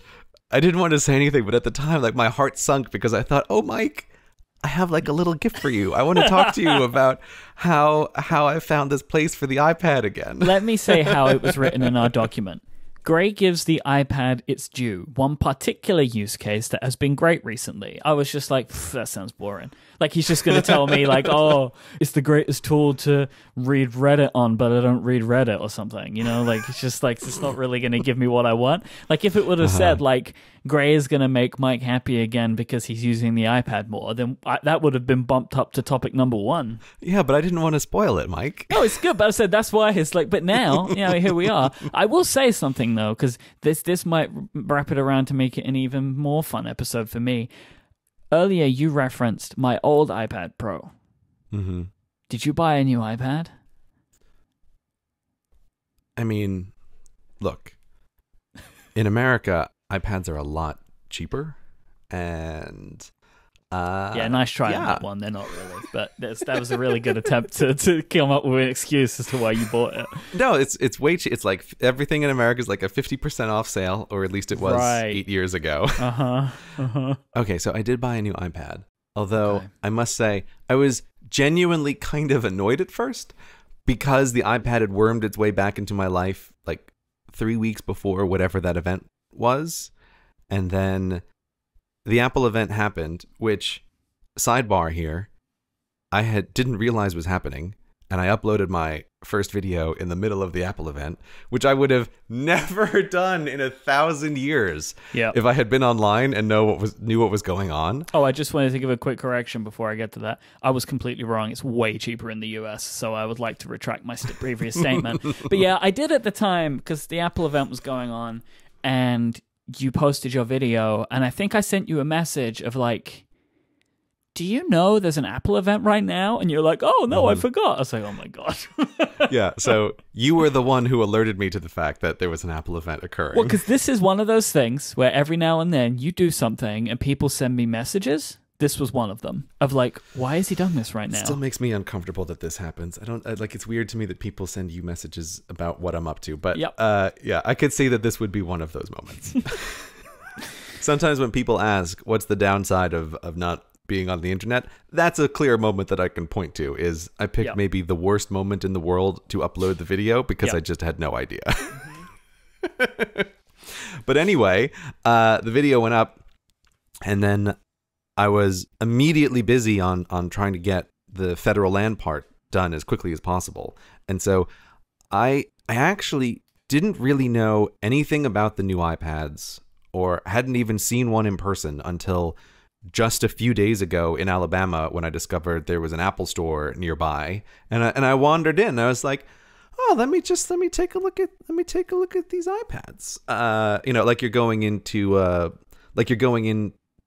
Speaker 2: I didn't want to say anything, but at the time, like my heart sunk because I thought, oh, Myke. I have like a little gift for you. I want to talk to you [laughs] about how how I found this place for the iPad again.
Speaker 1: Let me say how it was written in our [laughs] document. Grey gives the iPad its due. One particular use case that has been great recently. I was just like, that sounds boring. Like he's just going to tell me like, [laughs] oh, it's the greatest tool to read Reddit on, but I don't read Reddit or something. You know, like it's just like it's not really going to give me what I want. Like if it would have said uh-huh. like Grey is going to make Myke happy again because he's using the iPad more, then I, that would have been bumped up to topic number one.
Speaker 2: Yeah, but I didn't want to spoil it, Myke.
Speaker 1: No, it's good, but I said that's why it's like. But now, [laughs] you know, here we are. I will say something though, because this this might wrap it around to make it an even more fun episode for me. Earlier, you referenced my old iPad Pro.
Speaker 2: hmm
Speaker 1: Did you buy a new iPad?
Speaker 2: I mean, look, in America, iPads are a lot cheaper, and uh,
Speaker 1: yeah, nice try on that one. They're not really, but that's, that was a really good attempt to, to come up with an excuse as to why you bought it.
Speaker 2: No, it's it's way che- it's like everything in America is like a fifty percent off sale, or at least it was
Speaker 1: Right.
Speaker 2: eight years ago. [laughs]
Speaker 1: Uh huh. Uh huh.
Speaker 2: okay, so I did buy a new iPad, although
Speaker 1: Okay.
Speaker 2: I must say I was genuinely kind of annoyed at first because the iPad had wormed its way back into my life like three weeks before whatever that event was, and then the Apple event happened, which sidebar here, I had didn't realize was happening, and I uploaded my first video in the middle of the Apple event, which I would have [laughs] never done in a thousand years
Speaker 1: Yeah.
Speaker 2: if I had been online and know what was knew what was going on.
Speaker 1: Oh, I just wanted to give a quick correction before I get to that. I was completely wrong. It's way cheaper in the US, so I would like to retract my st- previous statement. [laughs] But yeah, I did at the time because the Apple event was going on, and you posted your video, and I think I sent you a message of like, "Do you know there's an Apple event right now?" And you're like, "Oh no, I mm-hmm. forgot." I was like, "Oh my god." [laughs]
Speaker 2: yeah, so you were the one who alerted me to the fact that there was an Apple event occurring.
Speaker 1: Well, because this is one of those things where every now and then you do something and people send me messages. This was one of them of like, why is he doing this right now?
Speaker 2: It still makes me uncomfortable that this happens. I don't I, like. It's weird to me that people send you messages about what I'm up to. But
Speaker 1: Yep.
Speaker 2: uh, yeah, I could see that this would be one of those moments. [laughs] Sometimes when people ask, "What's the downside of of not being on the internet, that's a clear moment that I can point to. Is I picked
Speaker 1: Yep.
Speaker 2: maybe the worst moment in the world to upload the video because
Speaker 1: Yep.
Speaker 2: I just had no idea. [laughs] but anyway, uh, the video went up, and then I was immediately busy on on trying to get the federal land part done as quickly as possible, and so I I actually didn't really know anything about the new iPads or hadn't even seen one in person until just a few days ago in Alabama when I discovered there was an Apple store nearby. And I, and I wandered in. I was like oh let me just let me take a look at let me take a look at these iPads. Uh you know like you're going into uh like you're going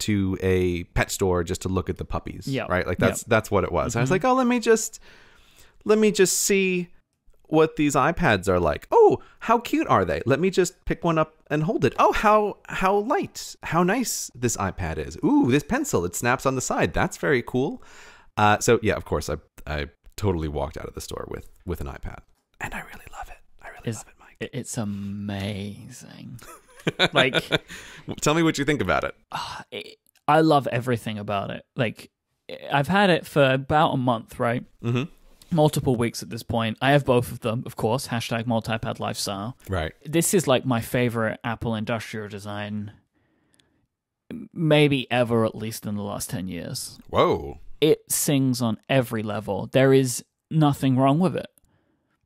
Speaker 2: into a pet store just to look at the puppies
Speaker 1: Yeah.
Speaker 2: right like that's that's what it was I was like oh let me just let me just see what these iPads are like. Oh, how cute are they? Let me just pick one up and hold it. Oh, how how light, how nice this iPad is. Ooh, this pencil, it snaps on the side. That's very cool. Uh, so yeah, of course, I I totally walked out of the store with with an iPad, and I really love it. I really
Speaker 1: Is-
Speaker 2: love it,
Speaker 1: Myke. It's amazing. [laughs] like [laughs]
Speaker 2: Tell me what you think about it.
Speaker 1: it, I love everything about it. Like I've had it for about a month, right?
Speaker 2: Mm-hmm.
Speaker 1: Multiple weeks at this point. I have both of them, of course. Hashtag multipad lifestyle.
Speaker 2: Right.
Speaker 1: This is like my favorite Apple industrial design, maybe ever, at least in the last ten years.
Speaker 2: Whoa.
Speaker 1: It sings on every level. There is nothing wrong with it.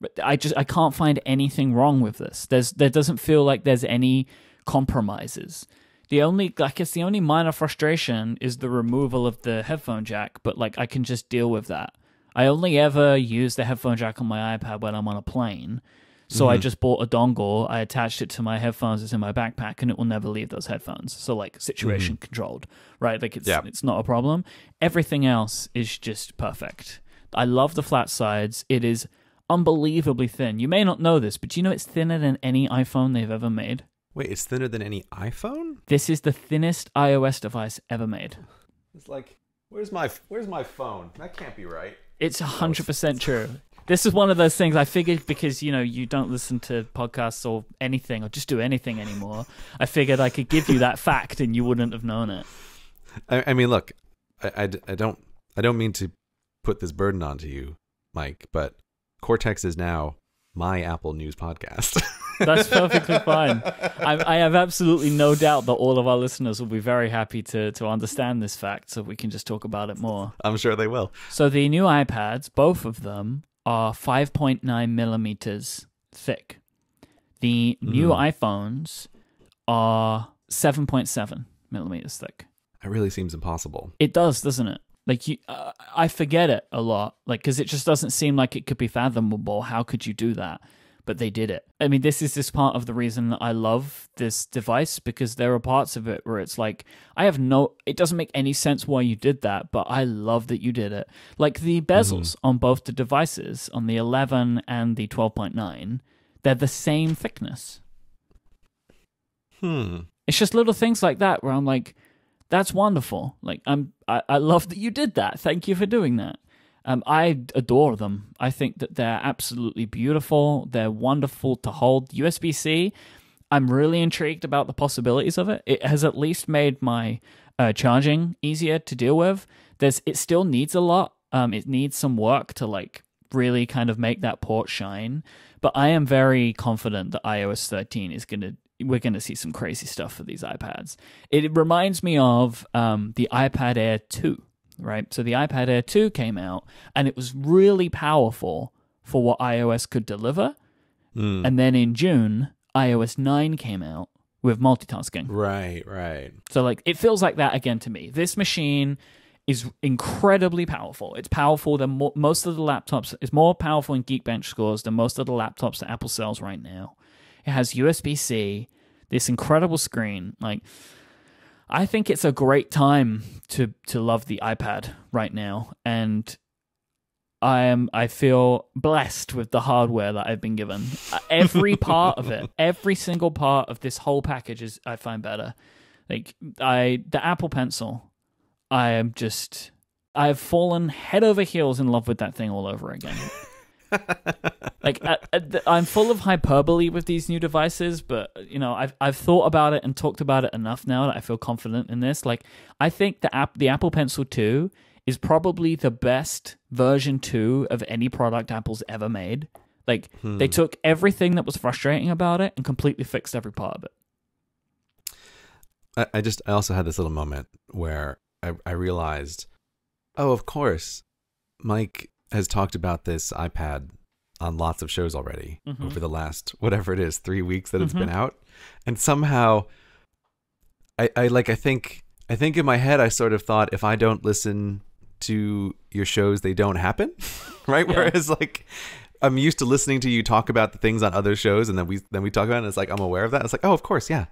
Speaker 1: But I just I can't find anything wrong with this. There's there doesn't feel like there's any compromises. The only I guess the only minor frustration is the removal of the headphone jack, but like I can just deal with that. I only ever use the headphone jack on my iPad when I'm on a plane. So I mm-hmm. just bought a dongle, I attached it to my headphones, it's in my backpack, and it will never leave those headphones. So like situation mm-hmm. controlled, right? Like it's
Speaker 2: Yeah.
Speaker 1: it's not a problem. Everything else is just perfect. I love the flat sides. It is unbelievably thin. You may not know this, but you know it's thinner than any iPhone they've ever made?
Speaker 2: Wait, it's thinner than any iPhone?
Speaker 1: This is the thinnest iOS device ever made.
Speaker 2: It's like, where's my where's my phone? That can't be right.
Speaker 1: It's 100% [laughs] true. This is one of those things I figured because, you know, you don't listen to podcasts or anything or just do anything anymore. I figured I could give you that [laughs] fact and you wouldn't have known it.
Speaker 2: I, I mean, look, I, I, I don't I don't mean to put this burden onto you, Myke, but Cortex is now my Apple News podcast. [laughs]
Speaker 1: That's perfectly fine. I, I have absolutely no doubt that all of our listeners will be very happy to, to understand this fact so we can just talk about it more.
Speaker 2: I'm sure they will.
Speaker 1: So the new iPads, both of them, are 5.9 millimeters thick. The new hmm. iPhones are 7.7 millimeters thick.
Speaker 2: It really seems impossible.
Speaker 1: It does, doesn't it? Like you, uh, I forget it a lot. Like because it just doesn't seem like it could be fathomable. How could you do that? But they did it. I mean, this is just part of the reason that I love this device because there are parts of it where it's like I have no. It doesn't make any sense why you did that, but I love that you did it. Like the bezels on both the devices, on the 11 and the 12.9, they're the same thickness.
Speaker 2: Hmm.
Speaker 1: It's just little things like that where I'm like, that's wonderful. Like I'm I, I love that you did that. Thank you for doing that. Um, I adore them. I think that they're absolutely beautiful. They're wonderful to hold. USB C. I'm really intrigued about the possibilities of it. It has at least made my uh, charging easier to deal with. There's it still needs a lot. Um, it needs some work to like really kind of make that port shine. But I am very confident that iOS 13 is gonna we're gonna see some crazy stuff for these iPads. It reminds me of um, the iPad Air 2, right? So the iPad Air 2 came out and it was really powerful for what iOS could deliver.
Speaker 2: Hmm.
Speaker 1: And then in June, iOS 9 came out with multitasking.
Speaker 2: Right, right.
Speaker 1: So like it feels like that again to me. This machine is incredibly powerful. It's powerful than mo- most of the laptops. It's more powerful in Geekbench scores than most of the laptops that Apple sells right now. It has USB C, this incredible screen. Like I think it's a great time to to love the iPad right now and I am I feel blessed with the hardware that I've been given. Uh, Every [laughs] part of it, every single part of this whole package is I find better. Like I the Apple Pencil, I am just I've fallen head over heels in love with that thing all over again. [laughs] like uh, I'm full of hyperbole with these new devices, but you know I've I've thought about it and talked about it enough now that I feel confident in this. Like I think the app the Apple Pencil two is probably the best version two of any product Apple's ever made. Like they took everything that was frustrating about it and completely fixed every part of it.
Speaker 2: I, I just I also had this little moment where I, I realized, oh, of course, Myke has talked about this iPad on lots of shows already
Speaker 1: Mhm.
Speaker 2: over the last whatever it is three weeks that it's
Speaker 1: Mhm.
Speaker 2: been out, and somehow, I I like I think I think in my head I sort of thought if I don't listen to your shows, they don't happen, [laughs] right?
Speaker 1: Yeah.
Speaker 2: Whereas like. I'm used to listening to you talk about the things on other shows, and then we then we talk about it. and It's like I'm aware of that. It's like, oh, of course, yeah.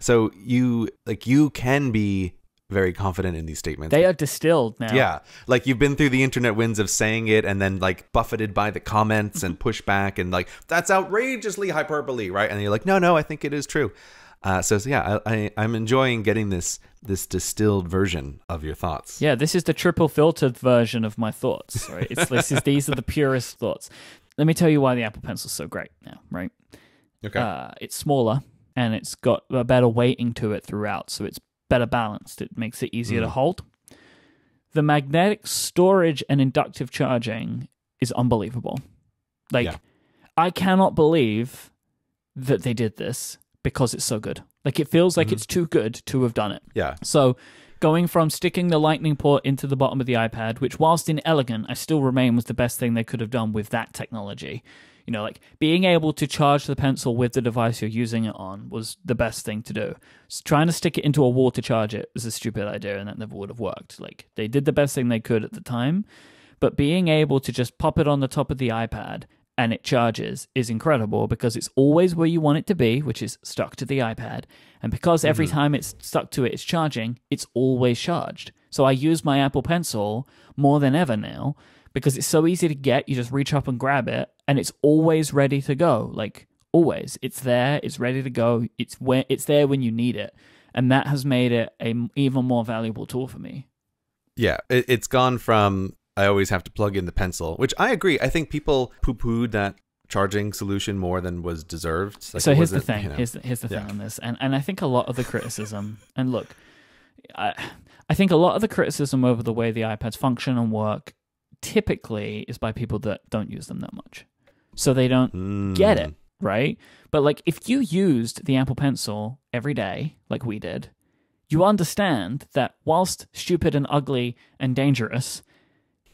Speaker 2: So you like you can be very confident in these statements.
Speaker 1: They are distilled now.
Speaker 2: yeah, like you've been through the internet winds of saying it, and then like buffeted by the comments and [laughs] pushback, and like that's outrageously hyperbole, right? And you're like, no, no, I think it is true. Uh, so, so yeah, I, I I'm enjoying getting this this distilled version of your thoughts.
Speaker 1: Yeah, this is the triple filtered version of my thoughts. Right? It's this is these are the purest thoughts. Let me tell you why the Apple Pencil's so great now. Right?
Speaker 2: Okay.
Speaker 1: Uh, it's smaller and it's got a better weighting to it throughout, so it's better balanced. It makes it easier to
Speaker 2: Mm.
Speaker 1: hold. The magnetic storage and inductive charging is unbelievable. Like,
Speaker 2: Yeah.
Speaker 1: I cannot believe that they did this because it's so good. Like, it feels like
Speaker 2: Mhm.
Speaker 1: it's too good to have done it.
Speaker 2: yeah.
Speaker 1: So, going from sticking the lightning port into the bottom of the iPad, which, whilst inelegant, I still remain was the best thing they could have done with that technology. You know, like being able to charge the pencil with the device you're using it on was the best thing to do. S trying to stick it into a wall to charge it was a stupid idea, and that never would have worked. Like they did the best thing they could at the time, but being able to just pop it on the top of the iPad and it charges is incredible because it's always where you want it to be, which is stuck to the iPad. And because every mm-hmm. time it's stuck to it, it's charging, it's always charged. So I use my Apple Pencil more than ever now because it's so easy to get. You just reach up and grab it, and it's always ready to go. Like always, it's there, it's ready to go. It's where it's there when you need it, and that has made it a even more valuable tool for me.
Speaker 2: Yeah, it, it's gone from I always have to plug in the pencil, which I agree. I think people poo pooed that charging solution more than was deserved. Like,
Speaker 1: so here's the thing.
Speaker 2: you know-
Speaker 1: Here's the, here's the thing on this, and and I think a lot of the criticism, and look, I I think a lot of the criticism over the way the iPads function and work typically is by people that don't use them that much, so they don't get
Speaker 2: Mm.
Speaker 1: it right. But like if you used the Apple Pencil every day, like we did, you understand that whilst stupid and ugly and dangerous,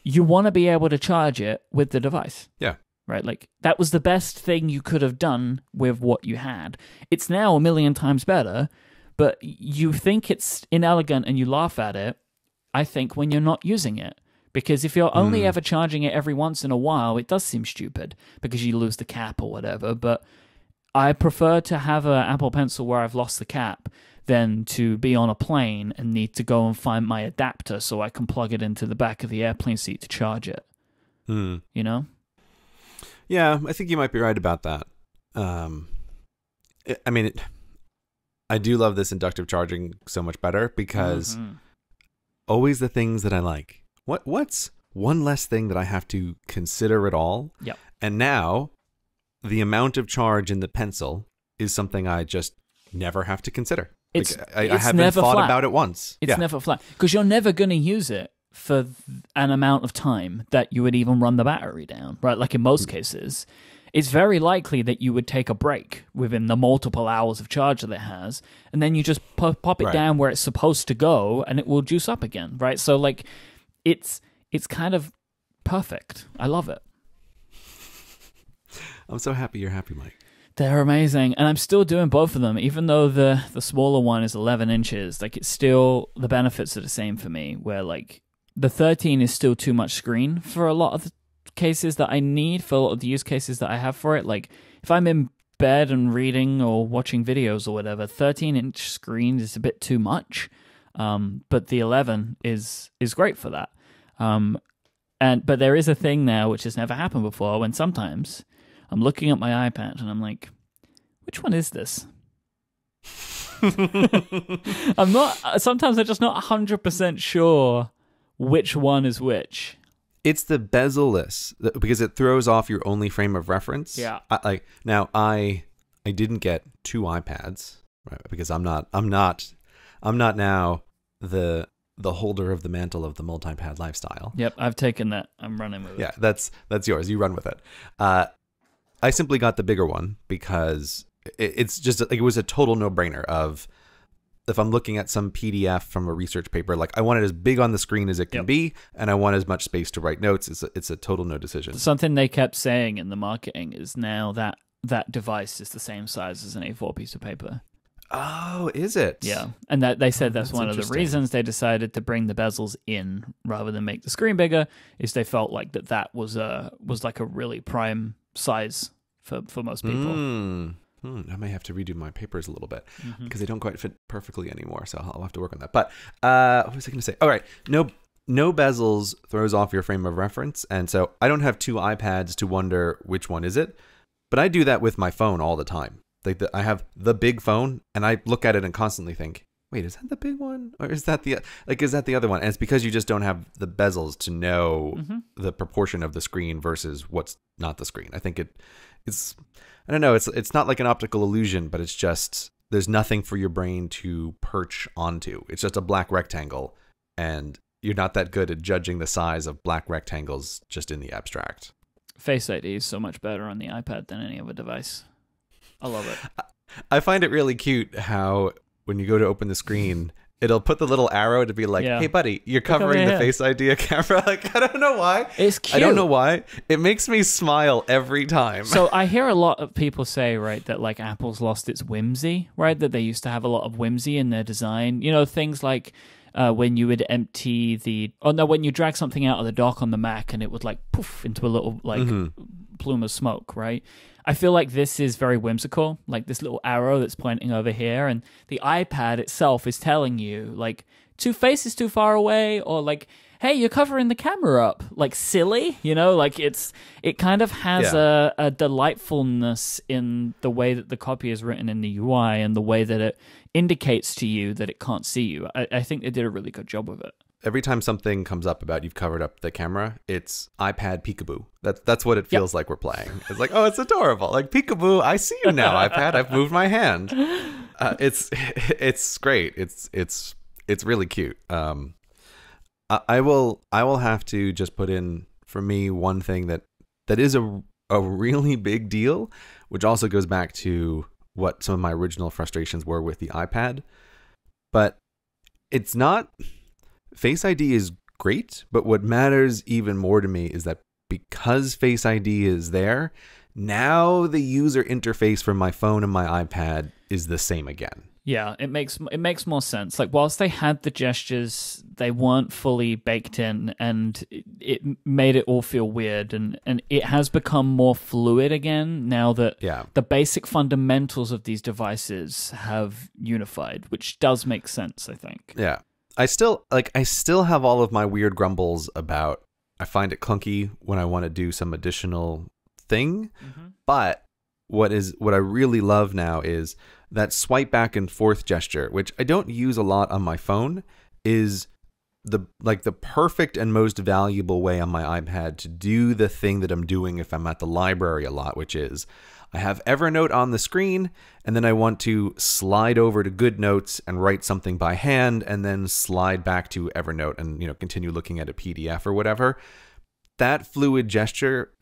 Speaker 1: you want to be able to charge it with the device
Speaker 2: Yeah.
Speaker 1: right? Like that was the best thing you could have done with what you had. It's now a million times better, but you think it's inelegant and you laugh at it. I think when you're not using it. Because if you're only
Speaker 2: Mm.
Speaker 1: ever charging it every once in a while, it does seem stupid because you lose the cap or whatever. But I prefer to have an Apple Pencil where I've lost the cap than to be on a plane and need to go and find my adapter so I can plug it into the back of the airplane seat to charge it.
Speaker 2: Hmm.
Speaker 1: You know?
Speaker 2: Yeah, I think you might be right about that. Um, I- I mean, it, I do love this inductive charging so much better because
Speaker 1: Mhm.
Speaker 2: always the things that I like. What what's one less thing that I have to consider at all?
Speaker 1: Yep.
Speaker 2: And now, the amount of charge in the pencil is something I just never have to consider.
Speaker 1: It's-
Speaker 2: like, I, I
Speaker 1: it's
Speaker 2: haven't
Speaker 1: never
Speaker 2: thought
Speaker 1: flat.
Speaker 2: about it once.
Speaker 1: It's
Speaker 2: yeah.
Speaker 1: never flat because you're never going to use it for an amount of time that you would even run the battery down, right? Like in most
Speaker 2: Mm.
Speaker 1: cases, it's very likely that you would take a break within the multiple hours of charge that it has, and then you just po- pop it
Speaker 2: Right.
Speaker 1: down where it's supposed to go, and it will juice up again, right? So like, it's it's kind of perfect. I love it.
Speaker 2: I'm so happy you're happy, Myke.
Speaker 1: They're amazing, and I'm still doing both of them, even though the the smaller one is 11 inches. Like it's still the benefits are the same for me. Where like the 13 is still too much screen for a lot of the cases that I need for a lot of the use cases that I have for it. Like if I'm in bed and reading or watching videos or whatever, 13 inch screen is a bit too much. Um, but the 11 is is great for that. Um, and but there is a thing now which has never happened before when sometimes I'm looking at my iPad and I'm like, which one is this? [laughs] I'm not. Sometimes I'm just not hundred percent sure which one is which.
Speaker 2: it's the bezel-less because it throws off your only frame of reference.
Speaker 1: Yeah.
Speaker 2: I, like now, I I didn't get two iPads right, because I'm not I'm not I'm not now the the holder of the mantle of the multi-pad lifestyle.
Speaker 1: Yep, I've taken that. I'm running with it.
Speaker 2: Yeah, that's that's yours. You run with it. Uh, I simply got the bigger one because it, it's just like it was a total no-brainer. Of if I'm looking at some PDF from a research paper, like I want it as big on the screen as it can
Speaker 1: Yep.
Speaker 2: be, and I want as much space to write notes. It's a, it's a total no decision.
Speaker 1: Something they kept saying in the marketing is now that that device is the same size as an A4 piece of paper.
Speaker 2: Oh, is it?
Speaker 1: Yeah, and that they said that's,
Speaker 2: that's
Speaker 1: one of the reasons they decided to bring the bezels in rather than make the screen bigger. Is they felt like that that was a was like a really prime size for for most people.
Speaker 2: Mm. Hmm, I may have to redo my papers a little bit because they don't quite fit perfectly anymore. So I'll have to work on that. But uh, what was I going to say? All right, no, no bezels throws off your frame of reference, and so I don't have two iPads to wonder which one is it. But I do that with my phone all the time. Like the, I have the big phone, and I look at it and constantly think, "Wait, is that the big one, or is that the like is that the other one?" And it's because you just don't have the bezels to know
Speaker 1: Mhm.
Speaker 2: the proportion of the screen versus what's not the screen. I think it it's I don't know, it's it's not like an optical illusion, but it's just there's nothing for your brain to perch onto. It's just a black rectangle and you're not that good at judging the size of black rectangles just in the abstract.
Speaker 1: Face ID is so much better on the iPad than any other device. I love it.
Speaker 2: I find it really cute how when you go to open the screen, it'll put the little arrow to be like,
Speaker 1: Yeah.
Speaker 2: "Hey buddy, you're covering the
Speaker 1: here."
Speaker 2: Face ID [laughs] camera." Like I don't know why.
Speaker 1: It's cute.
Speaker 2: I don't know why. It makes me smile every time.
Speaker 1: so [laughs] I hear a lot of people say, right, that like Apple's lost its whimsy, right? That they used to have a lot of whimsy in their design. You know, things like uh, when you would empty the, oh no, when you drag something out of the dock on the Mac and it would like poof into a little like
Speaker 2: Mhm.
Speaker 1: plume of smoke, right? I feel like this is very whimsical, like this little arrow that's pointing over here, and the iPad itself is telling you like two faces too far away, or like, hey, you're covering the camera up, like silly, you know, like it's it kind of has a, a delightfulness in the way that the copy is written in the UI and the way that it indicates to you that it can't see you. I, I think they did a really good job of it.
Speaker 2: Every time something comes up about you've covered up the camera, it's iPad peekaboo. That's that's what it feels like we're playing. It's like, oh, it's adorable. Like peekaboo, I see you now, iPad. I've moved my hand. [laughs] Uh, it's [laughs] it's great. It's it's it's really cute. Um, I, I will I will have to just put in for me one thing that that is a a really big deal, which also goes back to what some of my original frustrations were with the iPad. But it's not Face ID is great, but what matters even more to me is that because Face ID is there, now the user interface for my phone and my iPad is the same again.
Speaker 1: Yeah, it makes it makes more sense. Like whilst they had the gestures, they weren't fully baked in, and it, it made it all feel weird. And and it has become more fluid again now that
Speaker 2: Yeah.
Speaker 1: the basic fundamentals of these devices have unified, which does make sense. I think.
Speaker 2: Yeah. I still like I still have all of my weird grumbles about I find it clunky when I want to do some additional thing, mm-hmm. but what is what I really love now is that swipe back and forth gesture, which I don't use a lot on my phone, is the like the perfect and most valuable way on my iPad to do the thing that I'm doing if I'm at the library a lot, which is I have Evernote on the screen and then I want to slide over to GoodNotes and write something by hand and then slide back to Evernote and you know continue looking at a PDF or whatever. That fluid gesture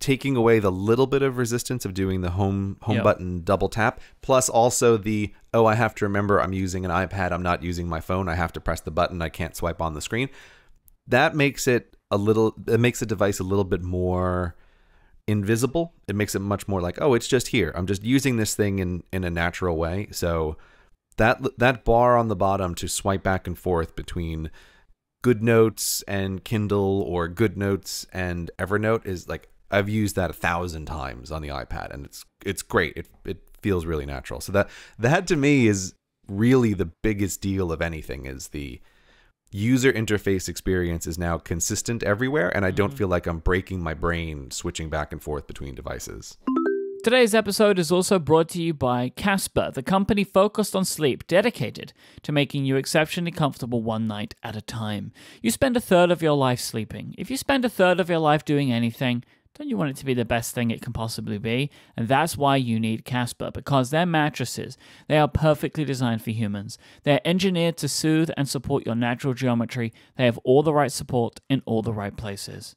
Speaker 2: taking away the little bit of resistance of doing the home home
Speaker 1: Yep.
Speaker 2: button double tap plus also the oh I have to remember I'm using an iPad I'm not using my phone I have to press the button I can't swipe on the screen that makes it a little it makes the device a little bit more invisible it makes it much more like oh it's just here I'm just using this thing in in a natural way so that that bar on the bottom to swipe back and forth between GoodNotes and Kindle or GoodNotes and Evernote is like I've used that a thousand times on the iPad and it's it's great. It it feels really natural. So that that to me is really the biggest deal of anything is the user interface experience is now consistent everywhere and I don't
Speaker 1: Mhm.
Speaker 2: feel like I'm breaking my brain switching back and forth between devices.
Speaker 1: Today's episode is also brought to you by Casper, the company focused on sleep, dedicated to making you exceptionally comfortable one night at a time. You spend a third of your life sleeping. If you spend a third of your life doing anything, don't you want it to be the best thing it can possibly be? And that's why you need Casper, because their mattresses, they are perfectly designed for humans. They're engineered to soothe and support your natural geometry. They have all the right support in all the right places.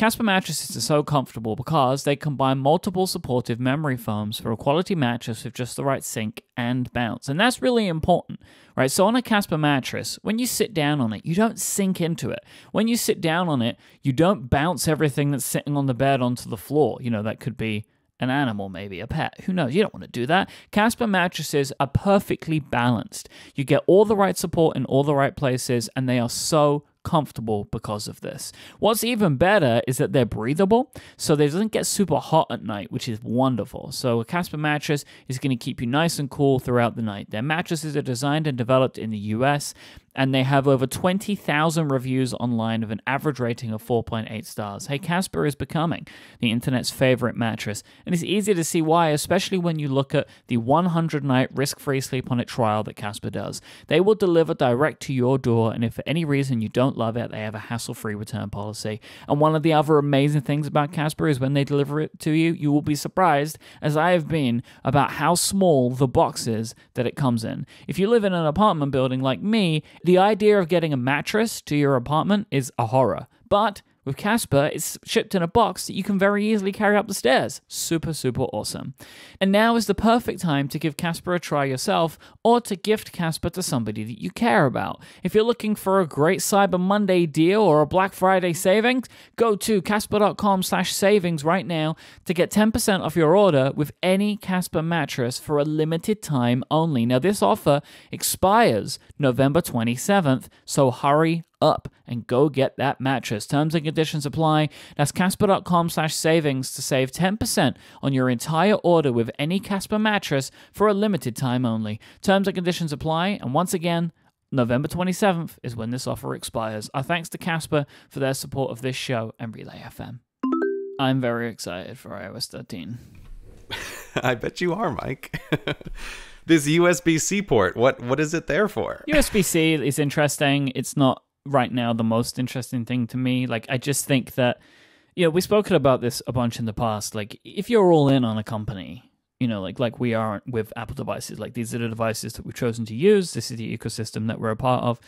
Speaker 1: Casper mattresses are so comfortable because they combine multiple supportive memory foams for a quality mattress with just the right sink and bounce. And that's really important, right? So on a Casper mattress, when you sit down on it, you don't sink into it. When you sit down on it, you don't bounce everything that's sitting on the bed onto the floor. You know, that could be an animal, maybe a pet. Who knows? You don't want to do that. Casper mattresses are perfectly balanced. You get all the right support in all the right places, and they are so comfortable because of this. What's even better is that they're breathable, so they doesn't get super hot at night, which is wonderful. So a Casper mattress is going to keep you nice and cool throughout the night. Their mattresses are designed and developed in the US and they have over 20,000 reviews online of an average rating of 4.8 stars. Hey, Casper is becoming the internet's favorite mattress, and it's easy to see why, especially when you look at the 100 night risk free sleep on it trial that Casper does. They will deliver direct to your door, and if for any reason you don't love it, they have a hassle free return policy. And one of the other amazing things about Casper is when they deliver it to you, you will be surprised, as I have been, about how small the box is that it comes in. If you live in an apartment building like me, idea of getting a mattress to your apartment is a horror. But with Casper, it's shipped in a box that you can very easily carry up the stairs. Super, super awesome. And now is the perfect time to give Casper a try yourself or to gift Casper to somebody that you care about. If you're looking for a great Cyber Monday deal or a Black Friday savings, go to casper.com slash savings right now to get 10% off your order with any Casper mattress for a limited time only. Now, this offer expires November 27th, so hurry up and go get that mattress. Terms and conditions apply. That's casper.com slash savings to save 10% on your entire order with any Casper mattress for a limited time only. Terms and conditions apply. And once again, November 27th is when this offer expires. Our thanks to Casper for their support of this show and Relay FM. I'm very excited for iOS 13. [laughs]
Speaker 2: I bet you are, Myke. [laughs] this USB C port, what what is it there for?
Speaker 1: USB C is interesting. It's not right now the most interesting thing to me. Like I just think that you know, we've spoken about this a bunch in the past. Like if you're all in on a company, you know, like like we are with Apple devices, like these are the devices that we've chosen to use. This is the ecosystem that we're a part of.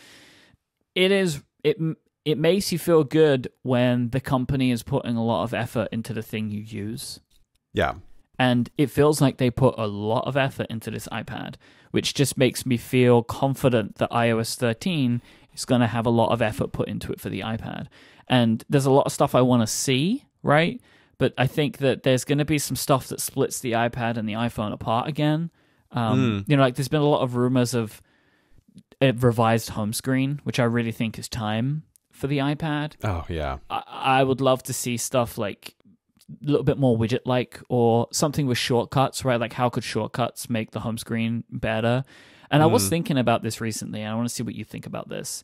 Speaker 1: It is it it makes you feel good when the company is putting a lot of effort into the thing you use.
Speaker 2: Yeah.
Speaker 1: And it feels like they put a lot of effort into this iPad, which just makes me feel confident that iOS 13 is going to have a lot of effort put into it for the iPad. And there's a lot of stuff I want to see, right? But I think that there's going to be some stuff that splits the iPad and the iPhone apart again. Um,
Speaker 2: Mm.
Speaker 1: You know, like there's been a lot of rumors of a revised home screen, which I really think is time for the iPad.
Speaker 2: Oh yeah.
Speaker 1: I, I would love to see stuff like a little bit more widget like or something with shortcuts, right? Like how could shortcuts make the home screen better? And I was
Speaker 2: Mm.
Speaker 1: thinking about this recently, and I want to see what you think about this.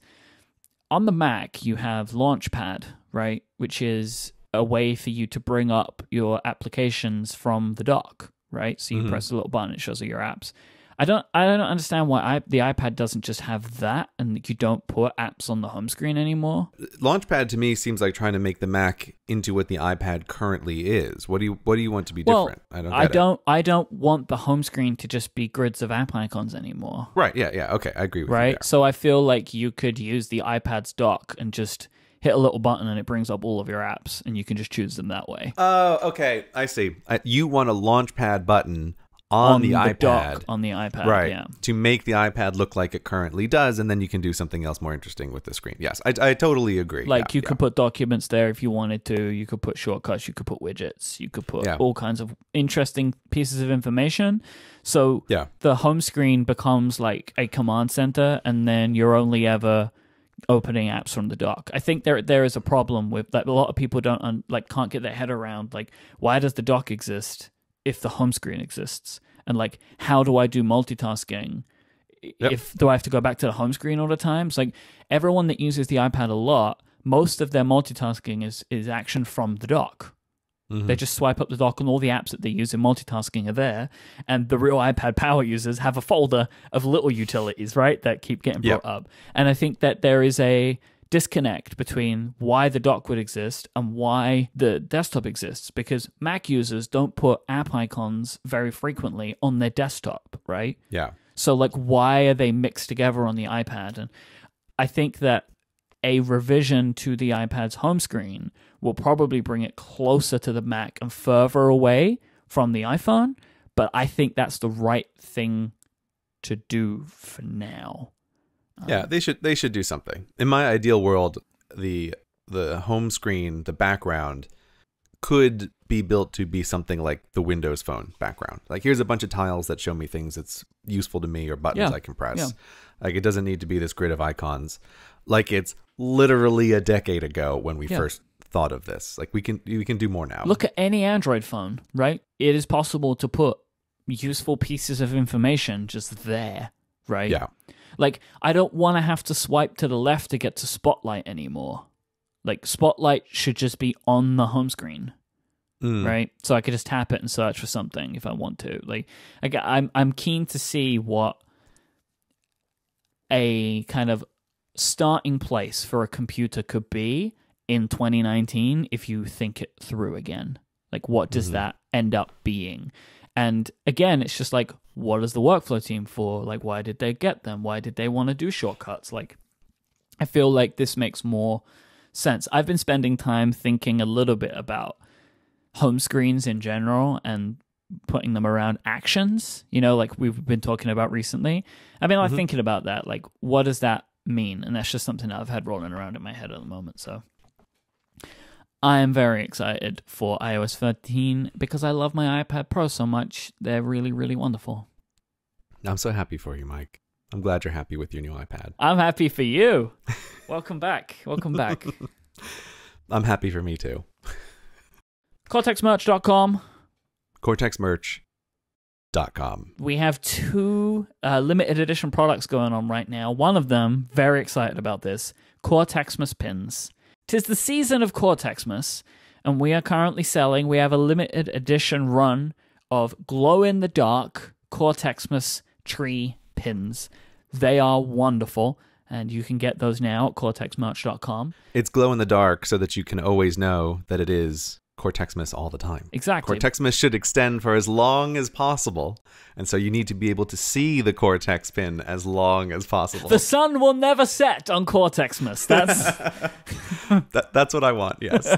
Speaker 1: On the Mac, you have Launchpad, right? Which is a way for you to bring up your applications from the dock, right? So you
Speaker 2: Mhm.
Speaker 1: press a little button, it shows you your apps. I don't I don't understand why I, the iPad doesn't just have that and you don't put apps on the home screen anymore.
Speaker 2: Launchpad to me seems like trying to make the Mac into what the iPad currently is. What do you what do you want to be
Speaker 1: Well,
Speaker 2: different? I don't
Speaker 1: I don't I don't want the home screen to just be grids of app icons anymore.
Speaker 2: Right, yeah, yeah. Okay, I agree with you
Speaker 1: Right? So I feel like you could use the iPad's dock and just hit a little button and it brings up all of your apps and you can just choose them that way.
Speaker 2: Oh, okay. I see. I, you want a launchpad button on, the, iPad.
Speaker 1: dock on the iPad.
Speaker 2: right
Speaker 1: Yeah.
Speaker 2: to make the ipad look like it currently does and then you can do something else more interesting with the screen yes i, I totally agree
Speaker 1: Like
Speaker 2: Yeah,
Speaker 1: you could put documents there if you wanted to. You could put shortcuts. You could put widgets. You could put
Speaker 2: Yeah.
Speaker 1: all kinds of interesting pieces of information. So
Speaker 2: yeah
Speaker 1: the home screen becomes like a command center, and then you're only ever opening apps from the dock. I think there there is a problem with that. A lot of people don't un, like can't get their head around like why does the dock exist if the home screen exists, and like how do I do multitasking?
Speaker 2: Yep.
Speaker 1: If do I have to go back to the home screen all the time? It's like everyone that uses the iPad a lot, most of their multitasking is is action from the dock,
Speaker 2: Mhm.
Speaker 1: They just swipe up the dock, and all the apps that they use in multitasking are there. And the real iPad Power users have a folder of little utilities, right, that keep getting brought
Speaker 2: Yep.
Speaker 1: up. And I think that there is a disconnect between why the dock would exist and why the desktop exists because Mac users don't put app icons very frequently on their desktop, right?
Speaker 2: yeah.
Speaker 1: So like why are they mixed together on the iPad? And I think that a revision to the iPad's home screen will probably bring it closer to the Mac and further away from the iPhone, but I think that's the right thing to do for now.
Speaker 2: Yeah, um, they should they should do something. In my ideal world, the the home screen, the background could be built to be something like the Windows Phone background. Like here's a bunch of tiles that show me things that's useful to me or buttons
Speaker 1: Yeah,
Speaker 2: I can press.
Speaker 1: yeah.
Speaker 2: Like it doesn't need to be this grid of icons. Like it's literally a decade ago when we
Speaker 1: Yeah.
Speaker 2: first thought of this. Like we can we can do more now.
Speaker 1: Look at any Android phone, right? It is possible to put useful pieces of information just there, right?
Speaker 2: Yeah.
Speaker 1: Like, I don't want to have to swipe to the left to get to Spotlight anymore. Like, Spotlight should just be on the home screen,
Speaker 2: Mm.
Speaker 1: right? So I could just tap it and search for something if I want to. Like, I, I'm I'm keen to see what a kind of starting place for a computer could be in 2019 if you think it through again. Like, what does
Speaker 2: Mhm.
Speaker 1: that end up being? And again, it's just like, what is the workflow team for? Like, why did they get them? Why did they want to do shortcuts? Like, I feel like this makes more sense. I've been spending time thinking a little bit about home screens in general and putting them around actions, you know, like we've been talking about recently. I've been like
Speaker 2: Mhm.
Speaker 1: thinking about that. Like, what does that mean? And that's just something that I've had rolling around in my head at the moment. So I am very excited for iOS 13 because I love my iPad Pro so much. They're really, really wonderful.
Speaker 2: I'm so happy for you, Myke. I'm glad you're happy with your new iPad.
Speaker 1: I'm happy for you. [laughs] Welcome back. Welcome back. [laughs]
Speaker 2: I'm happy for me too.
Speaker 1: CortexMerch.com.
Speaker 2: CortexMerch.com.
Speaker 1: We have two uh, limited edition products going on right now. One of them, very excited about this Cortexmas pins. Tis the season of Cortexmas, and we are currently selling, we have a limited edition run of glow in the dark Cortexmas tree pins. They are wonderful, and you can get those now at cortexmerch.com.
Speaker 2: It's glow in the dark so that you can always know that it is Cortexmas all the time.
Speaker 1: Exactly.
Speaker 2: Cortexmas should extend for as long as possible, and so you need to be able to see the Cortex pin as long as possible.
Speaker 1: the sun will never set on Cortexmas. That's [laughs]
Speaker 2: That, that's what I want. Yes.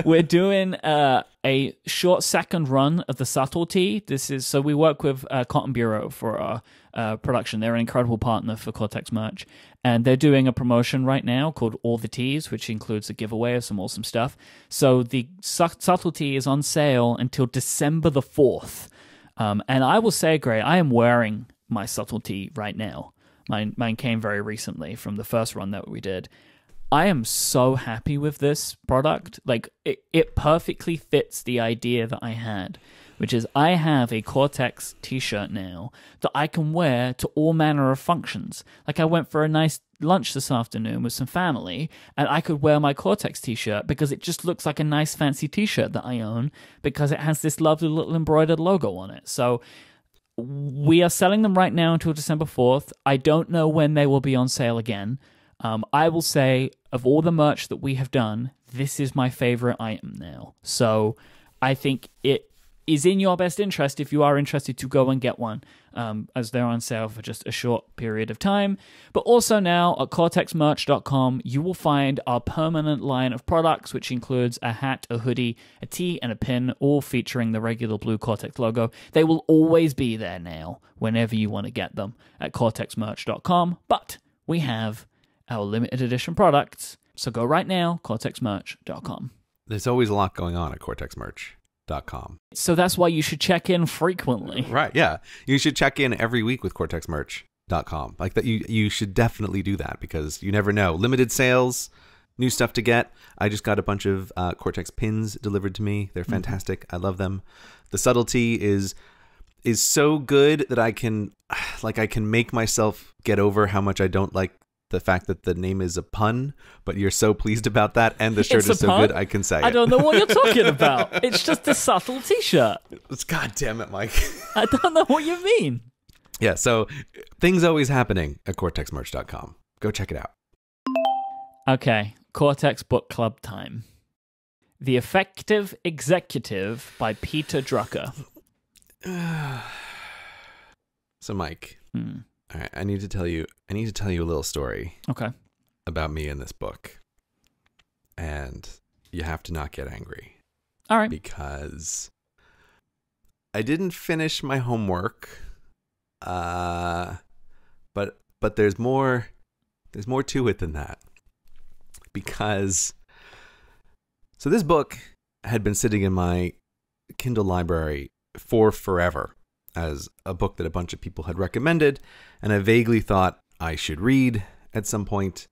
Speaker 2: [laughs]
Speaker 1: we're doing uh, a short second run of the subtlety. This is so we work with uh, Cotton Bureau for our uh, production. They're an incredible partner for Cortex merch, and they're doing a promotion right now called All the Teas, which includes a giveaway of some awesome stuff. So the subtlety is on sale until December the fourth, um, and I will say, Grey, I am wearing my subtlety right now. Mine, mine came very recently from the first run that we did. I am so happy with this product. Like it, it perfectly fits the idea that I had, which is I have a Cortex t-shirt now that I can wear to all manner of functions. Like I went for a nice lunch this afternoon with some family and I could wear my Cortex t-shirt because it just looks like a nice fancy t-shirt that I own because it has this lovely little embroidered logo on it. So we are selling them right now until December 4th. I don't know when they will be on sale again. Um, I will say, of all the merch that we have done, this is my favorite item now. So I think it is in your best interest if you are interested to go and get one, um, as they're on sale for just a short period of time. But also now at cortexmerch.com, you will find our permanent line of products, which includes a hat, a hoodie, a tee, and a pin, all featuring the regular blue Cortex logo. They will always be there now whenever you want to get them at cortexmerch.com. But we have our limited edition products. So go right now, cortexmerch.com.
Speaker 2: There's always a lot going on at CortexMerch.com.
Speaker 1: So that's why you should check in frequently.
Speaker 2: Right. Yeah. You should check in every week with CortexMerch.com. Like that. You you should definitely do that because you never know. Limited sales, new stuff to get. I just got a bunch of uh, Cortex pins delivered to me. They're fantastic. I love them. The subtlety is is so good that I can [sighs] like I can make myself get over how much I don't like the fact that the name is a pun, but you're so pleased about that, and the shirt
Speaker 1: It's
Speaker 2: is so
Speaker 1: pun?
Speaker 2: good, I can say
Speaker 1: I don't know what you're talking [laughs] about. It's just a subtle T-shirt.
Speaker 2: It's- God damn it, Myke.
Speaker 1: I don't know what you mean.
Speaker 2: yeah, so things always happening at cortexmerch.com. Go check it out.
Speaker 1: Okay, Cortex Book Club time. The Effective Executive by Peter Drucker. [sighs]
Speaker 2: So, Myke,
Speaker 1: Hmm.
Speaker 2: All right, I need to tell you. I need to tell you a little story
Speaker 1: Okay.
Speaker 2: about me in this book, and you have to not get angry
Speaker 1: All right.
Speaker 2: because I didn't finish my homework. Uh, but but there's more. There's more to it than that because. So this book had been sitting in my Kindle library for forever as a book that a bunch of people had recommended, and I vaguely thought I should read at some point,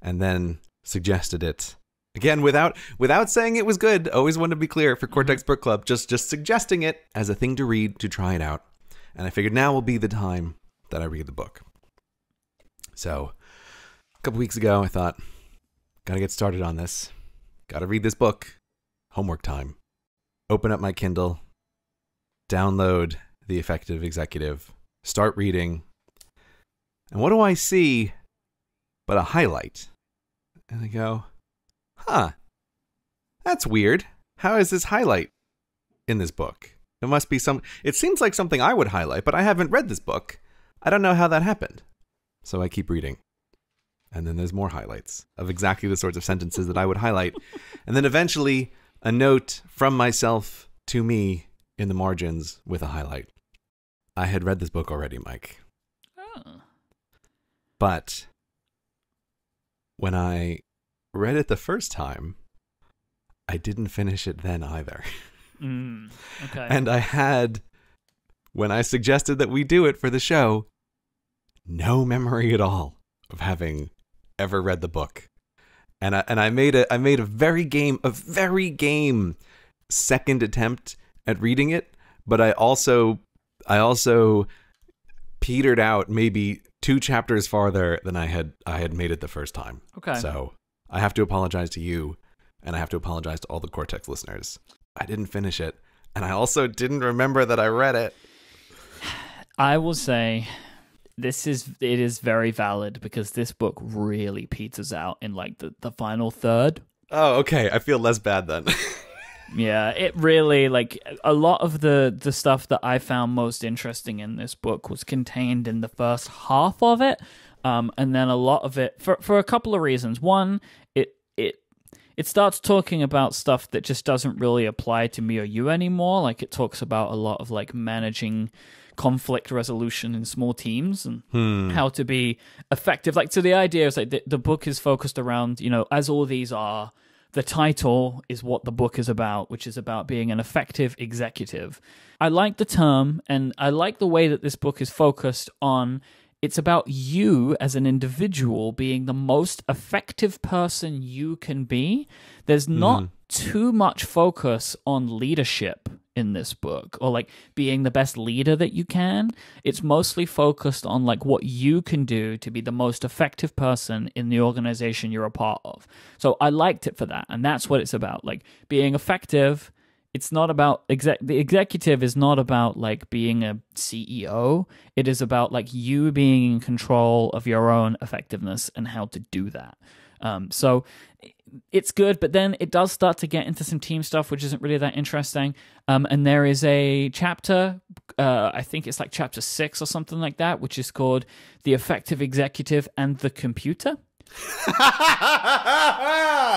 Speaker 2: and then suggested it again without without saying it was good. Always want to be clear for Cortex mm-hmm. Book Club, just just suggesting it as a thing to read to try it out, and I figured now will be the time that I read the book. So, a couple weeks ago, I thought, gotta get started on this. Gotta read this book. Homework time. Open up my Kindle, download The Effective Executive, start reading. And what do I see but a highlight? And I go, huh, that's weird. How is this highlight in this book? It must be some, it seems like something I would highlight, but I haven't read this book. I don't know how that happened. So I keep reading. And then there's more highlights of exactly the sorts of sentences that I would highlight. [laughs] And then eventually a note from myself to me in the margins with a highlight. I had read this book already, Myke.
Speaker 1: Oh.
Speaker 2: But when I read it the first time, I didn't finish it then either. [laughs]
Speaker 1: Mm. Okay.
Speaker 2: And I had, when I suggested that we do it for the show, no memory at all of having ever read the book. And I, and I made a I made a very game a very game second attempt at reading it, but I also I also petered out maybe two chapters farther than I had I had made it the first time.
Speaker 1: okay.
Speaker 2: So I have to apologize to you, and I have to apologize to all the Cortex listeners. I didn't finish it, and I also didn't remember that I read it. [sighs]
Speaker 1: I will say this is it is very valid because this book really peters out in like the, the final third.
Speaker 2: Oh, okay. I feel less bad then. [laughs]
Speaker 1: Yeah, it really like a lot of the the stuff that I found most interesting in this book was contained in the first half of it, um, and then a lot of it for for a couple of reasons. One, it it it starts talking about stuff that just doesn't really apply to me or you anymore. Like it talks about a lot of like managing conflict resolution in small teams and
Speaker 2: Hmm.
Speaker 1: how to be effective. Like, so the idea is like the, the book is focused around, you know, as all these are, the title is what the book is about, which is about being an effective executive. I like the term and I like the way that this book is focused on it's about you as an individual being the most effective person you can be. There's not mm-hmm. too much focus on leadership in this book or like being the best leader that you can. It's mostly focused on like what you can do to be the most effective person in the organization you're a part of. So I liked it for that. And that's what it's about. Like being effective. It's not about exec the executive is not about like being a CEO. It is about like you being in control of your own effectiveness and how to do that. Um, so it's good, but then it does start to get into some team stuff, which isn't really that interesting. Um, and there is a chapter, uh, I think it's like chapter six or something like that, which is called "The Effective Executive and the Computer." [laughs]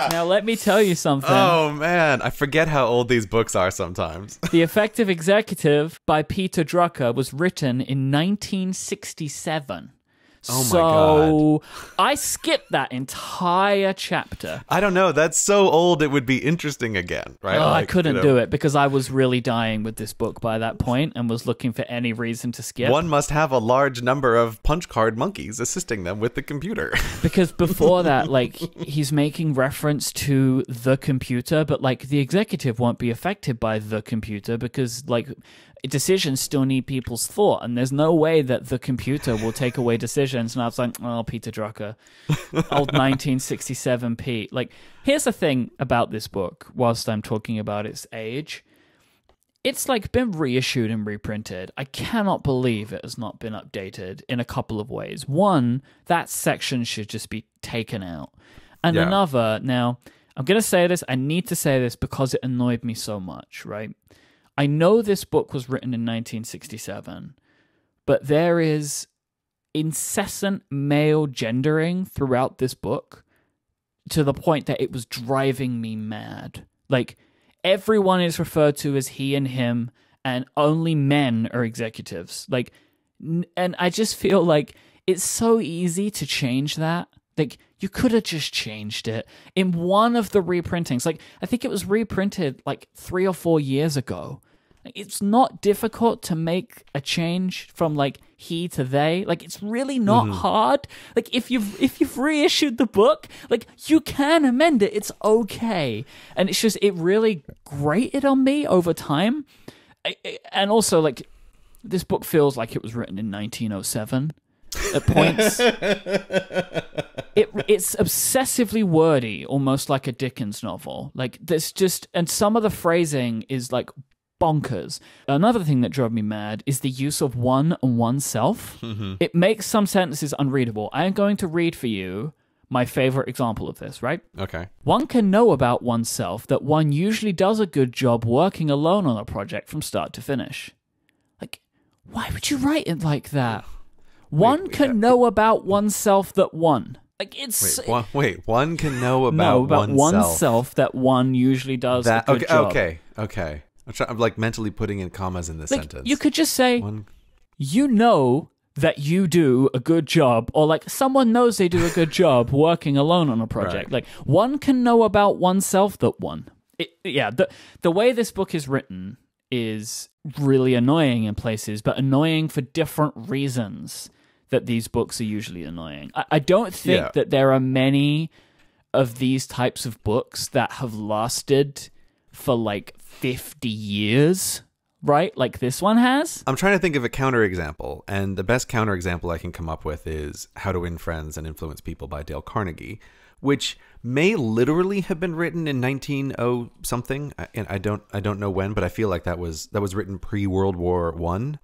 Speaker 1: Now, let me tell you something.
Speaker 2: oh man, I forget how old these books are sometimes. [laughs]
Speaker 1: The Effective Executive by Peter Drucker was written in 1967.
Speaker 2: Oh my
Speaker 1: so I skipped that entire chapter.
Speaker 2: I don't know. That's so old. It would be interesting again, right?
Speaker 1: Oh, I couldn't
Speaker 2: you know,
Speaker 1: do it because I was really dying with this book by that point and was looking for any reason to skip.
Speaker 2: One must have a large number of punch card monkeys assisting them with the computer. [laughs]
Speaker 1: Because before that, like, he's making reference to the computer, but like, the executive won't be affected by the computer because, like, decisions still need people's thought, and there's no way that the computer will take away decisions. And I was like, oh, Peter Drucker, old [laughs] 1967 Pete. Like, here's the thing about this book. Whilst I'm talking about its age, it's like been reissued and reprinted. I cannot believe it has not been updated in a couple of ways. One, that section should just be taken out. And
Speaker 2: Yeah.
Speaker 1: another, now, I'm going to say this, I need to say this because it annoyed me so much, right? I know this book was written in 1967, but there is incessant male gendering throughout this book to the point that it was driving me mad. Like, everyone is referred to as he and him, and only men are executives. Like, and I just feel like it's so easy to change that. Like, you could have just changed it in one of the reprintings. Like, I think it was reprinted like three or four years ago. It's not difficult to make a change from like he to they. Like it's really not mm-hmm. hard. Like if you've if you've reissued the book, like you can amend it. It's okay. And it's just it really grated on me over time. I- I- And also like this book feels like it was written in 1907 at points. [laughs] it it's obsessively wordy, almost like a Dickens novel. Like there's just and some of the phrasing is like bonkers. Another thing that drove me mad is the use of one and oneself. Mm-hmm. It makes some sentences unreadable. I am going to read for you my favorite example of this, right?
Speaker 2: Okay.
Speaker 1: One can know about oneself that one usually does a good job working alone on a project from start to finish. Like, why would you write it like that? One
Speaker 2: wait,
Speaker 1: can uh, know about oneself that one. Like it's
Speaker 2: Wait, one, wait. One can know [laughs] about,
Speaker 1: no about
Speaker 2: oneself.
Speaker 1: oneself that one usually does
Speaker 2: That
Speaker 1: a good
Speaker 2: okay?
Speaker 1: job.
Speaker 2: Okay. Okay. I'm, try, I'm like mentally putting in commas in this
Speaker 1: Like
Speaker 2: sentence.
Speaker 1: you could just say
Speaker 2: One.
Speaker 1: you know that you do a good job or like someone knows they do a good [laughs] job working alone on a project
Speaker 2: Right.
Speaker 1: like one can know about oneself that one it, yeah the the way this book is written is really annoying in places but annoying for different reasons that these books are usually annoying i, I don't think
Speaker 2: Yeah.
Speaker 1: that there are many of these types of books that have lasted for like 50 years right? Like this one has?
Speaker 2: I'm trying to think of a counterexample, and the best counterexample I can come up with is How to Win Friends and Influence People by Dale Carnegie, which may literally have been written in 190 something, and I don't I don't know when, but I feel like that was that was written pre World War One.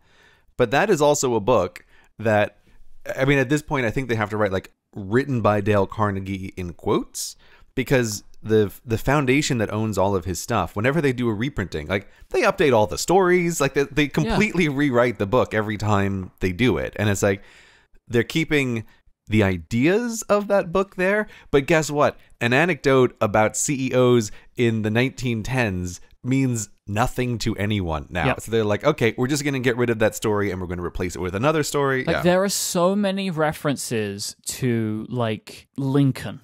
Speaker 2: But that is also a book that I mean, at this point, I think they have to write like written by Dale Carnegie in quotes because the the foundation that owns all of his stuff, whenever they do a reprinting, like they update all the stories, like they, they completely rewrite the book every time they do it, and it's like they're keeping the ideas of that book there, but guess what? An anecdote about CEOs in the 1910s means nothing to anyone now.
Speaker 1: Yep.
Speaker 2: So they're like, okay, we're just going to get rid of that story and we're going to replace it with another story.
Speaker 1: Like
Speaker 2: yeah.
Speaker 1: there are so many references to like Lincoln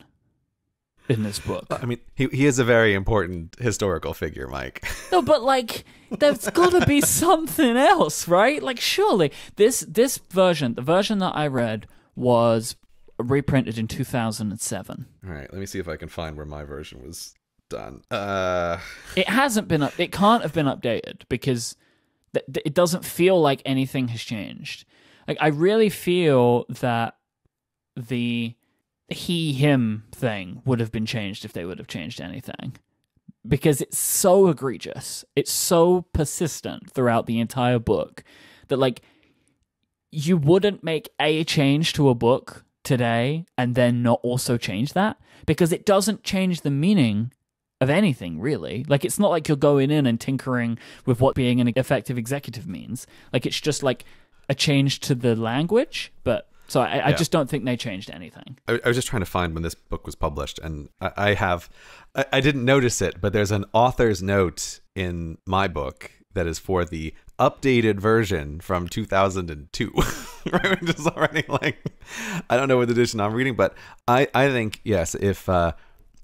Speaker 1: in this book.
Speaker 2: I mean, he, he is a very important historical figure, Myke. [laughs]
Speaker 1: no, but like there's got to be something else, right? Like surely this this version, the version that I read was reprinted in 2007.
Speaker 2: All right, let me see if I can find where my version was done. Uh,
Speaker 1: It hasn't been up it can't have been updated because th- th- it doesn't feel like anything has changed. Like I really feel that the he him thing would have been changed if they would have changed anything. Because it's so egregious. It's so persistent throughout the entire book that like you wouldn't make a change to a book today and then not also change that because it doesn't change the meaning of anything really. Like it's not like you're going in and tinkering with what being an effective executive means. Like it's just like a change to the language but so i, I
Speaker 2: Yeah.
Speaker 1: just don't think they changed anything
Speaker 2: I, I was just trying to find when this book was published, and I, I have, I, I didn't notice it, but there's an author's note in my book that is for the updated version from 2002, [laughs] right? Which is already like, I don't know what edition I'm reading, but I, I think yes, if uh,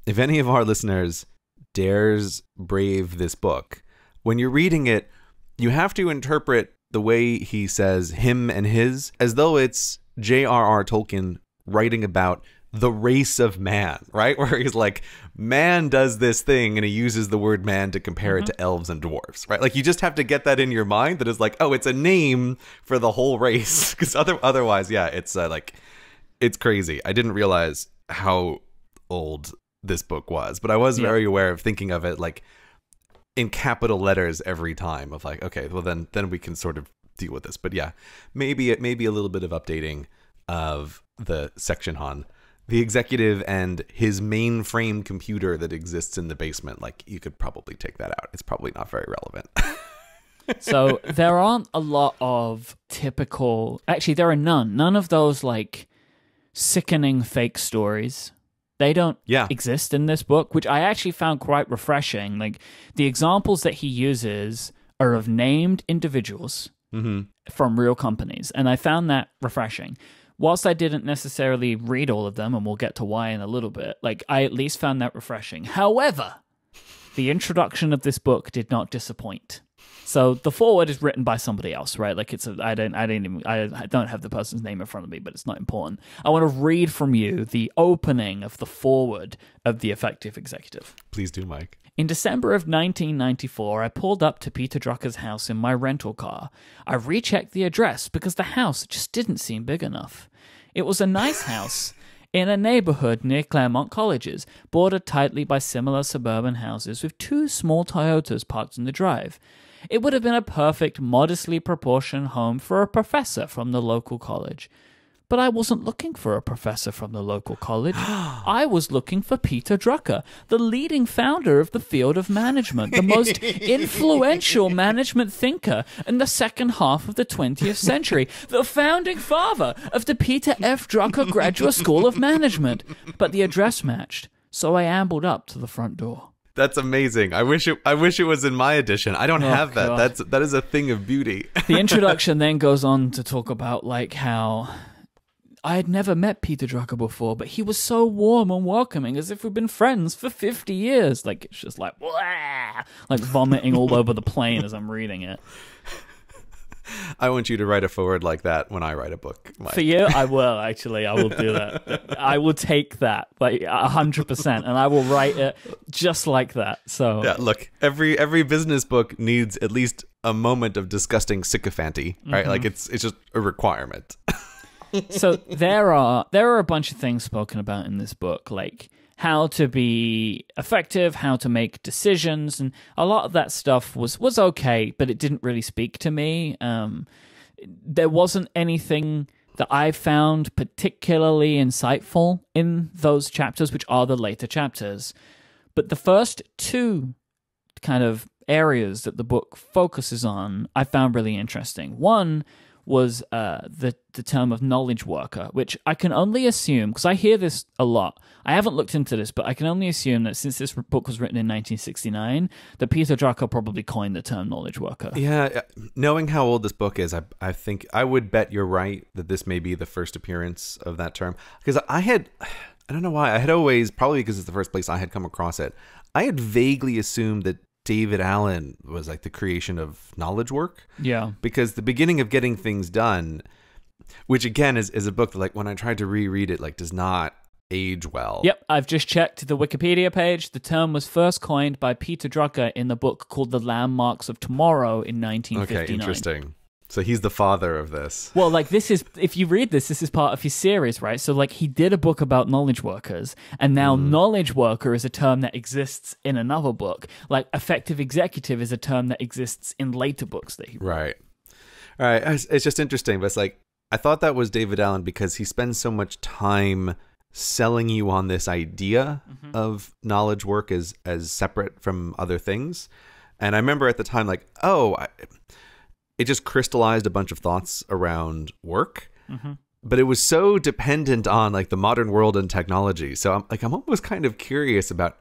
Speaker 2: if any of our listeners dares brave this book, when you're reading it, you have to interpret the way he says him and his as though it's J.R.R. Tolkien writing about the race of man, [laughs] right? Where he's like, man does this thing and he uses the word man to compare it to elves and dwarves, right? Like you just have to get that in your mind that is like, oh, it's a name for the whole race. [laughs] Because other, otherwise, yeah, it's uh, like, it's crazy. I didn't realize how old this book was, but I was
Speaker 1: Yeah.
Speaker 2: very aware of thinking of it like in capital letters every time of like, okay, well then then we can sort of deal with this. But yeah, maybe it maybe a little bit of updating of the section Han. The executive and his mainframe computer that exists in the basement, like you could probably take that out. It's probably not very relevant. [laughs]
Speaker 1: So there aren't a lot of typical. Actually, there are none. None of those like sickening fake stories. They don't
Speaker 2: yeah.
Speaker 1: exist in this book, which I actually found quite refreshing. Like the examples that he uses are of named individuals
Speaker 2: hmm
Speaker 1: from real companies, and I found that refreshing. Whilst I didn't necessarily read all of them, and we'll get to why in a little bit, like I at least found that refreshing. However, the introduction of this book did not disappoint. So the foreword is written by somebody else, right? Like it's a I don't I don't even I, I don't have the person's name in front of me, but it's not important. I want to read from you the opening of the foreword of the effective executive.
Speaker 2: Please do, Myke.
Speaker 1: In December of 1994, I pulled up to Peter Drucker's house in my rental car. I rechecked the address because the house just didn't seem big enough. It was a nice [laughs] house in a neighborhood near Claremont Colleges, bordered tightly by similar suburban houses with two small Toyotas parked in the drive. It would have been a perfect, modestly proportioned home for a professor from the local college. But I wasn't looking for a professor from the local college. [gasps] I was looking for Peter Drucker, the leading founder of the field of management, the most [laughs] influential management thinker in the second half of the 20th century, the founding father of the Peter F. Drucker Graduate School of Management. But the address matched, so I ambled up to the front door.
Speaker 2: That's amazing. I wish it. I wish it was in my edition. I don't oh, have that.
Speaker 1: God.
Speaker 2: That's that is a thing of beauty.
Speaker 1: the [laughs] introduction then goes on to talk about like how I had never met Peter Drucker before, but he was so warm and welcoming, as if we'd been friends for fifty years. Like it's just like, "Wah!" like vomiting all over the plane as I'm reading it.
Speaker 2: I want you to write a forward like that when I write a book. Myke.
Speaker 1: For you, I will actually. I will do that. I will take that like hundred percent, and I will write it just like that. So
Speaker 2: Yeah, look, every every business book needs at least a moment of disgusting sycophancy, right?
Speaker 1: Mm-hmm.
Speaker 2: Like it's it's just a requirement. [laughs]
Speaker 1: so there are there are a bunch of things spoken about in this book like how to be effective how to make decisions and a lot of that stuff was was okay but it didn't really speak to me um there wasn't anything that I found particularly insightful in those chapters, which are the later chapters. But the first two kind of areas that the book focuses on, I found really interesting. One was uh, the the term of knowledge worker, which I can only assume because I hear this a lot. I haven't looked into this, but I can only assume that since this book was written in 1969, that Peter Drucker probably coined the term knowledge worker.
Speaker 2: Yeah, uh, knowing how old this book is, I I think I would bet you're right that this may be the first appearance of that term because I had [sighs] I don't know why I had always probably because it's the first place I had come across it. I had vaguely assumed that David Allen was like the creation of knowledge work
Speaker 1: Yeah.
Speaker 2: because the beginning of getting things done, which again is is a book that like when I tried to reread it like does not age well.
Speaker 1: Yep, I've just checked the Wikipedia page. The term was first coined by Peter Drucker in the book called The Landmarks of Tomorrow in 1959.
Speaker 2: Okay, interesting. So he's the father of this.
Speaker 1: Well, like this is if you read this, this is part of his series, right? So like he did a book about knowledge workers, and now
Speaker 2: Mm-hmm.
Speaker 1: knowledge worker is a term that exists in another book. Like effective executive is a term that exists in later books that he wrote.
Speaker 2: Right. All right. It's, it's just interesting, but it's like I thought that was David Allen because he spends so much time selling you on this idea of knowledge work as as separate from other things. And I remember at the time, like, oh, I, it just crystallized a bunch of thoughts around work. Mm-hmm. But it was so dependent on like the modern world and technology. So I'm like, I'm almost kind of curious about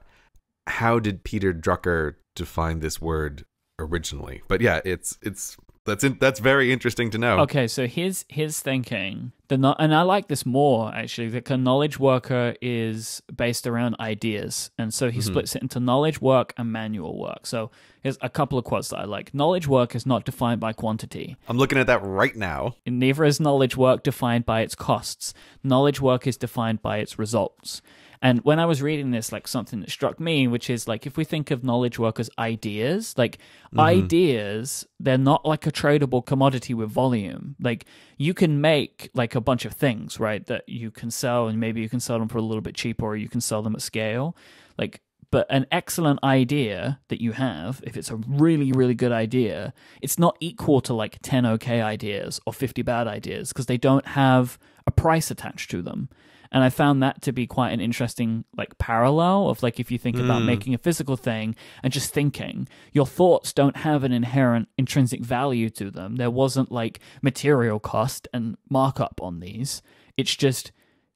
Speaker 2: how did Peter Drucker define this word originally? But yeah, it's it's that's in, that's very interesting to know.
Speaker 1: Okay, so his his thinking. The no- and I like this more actually. The a knowledge worker is based around ideas, and so he
Speaker 2: Mhm.
Speaker 1: splits it into knowledge work and manual work. So here's a couple of quotes that I like. Knowledge work is not defined by quantity.
Speaker 2: I'm looking at that right now.
Speaker 1: Neither is knowledge work defined by its costs. Knowledge work is defined by its results. And when I was reading this, like something that struck me, which is like if we think of knowledge workers ideas, like mm-hmm. ideas, they're not like a tradable commodity with volume. Like you can make like a bunch of things, right, that you can sell, and maybe you can sell them for a little bit cheaper, or you can sell them at scale. Like, but an excellent idea that you have, if it's a really, really good idea, it's not equal to like 10 okay ideas or 50 bad ideas because they don't have a price attached to them. And I found that to be quite an interesting like parallel of like if you think about
Speaker 2: Mm.
Speaker 1: making a physical thing and just thinking, your thoughts don't have an inherent intrinsic value to them. There wasn't like material cost and markup on these. It's just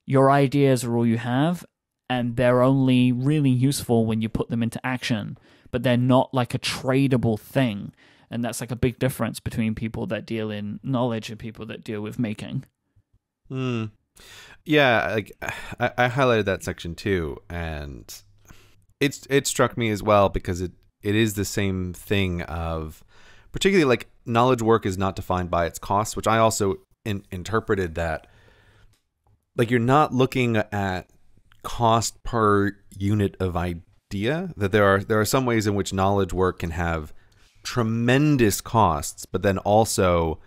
Speaker 1: your ideas are all you have and they're only really useful when you put them into action, but they're not like a tradable thing. And that's like a big difference between people that deal in knowledge and people that deal with making.
Speaker 2: Hmm. Yeah, like I, I highlighted that section too, and it's it struck me as well because it it is the same thing of particularly like knowledge work is not defined by its costs, which I also in, interpreted that like you're not looking at cost per unit of idea. That there are there are some ways in which knowledge work can have tremendous costs, but then also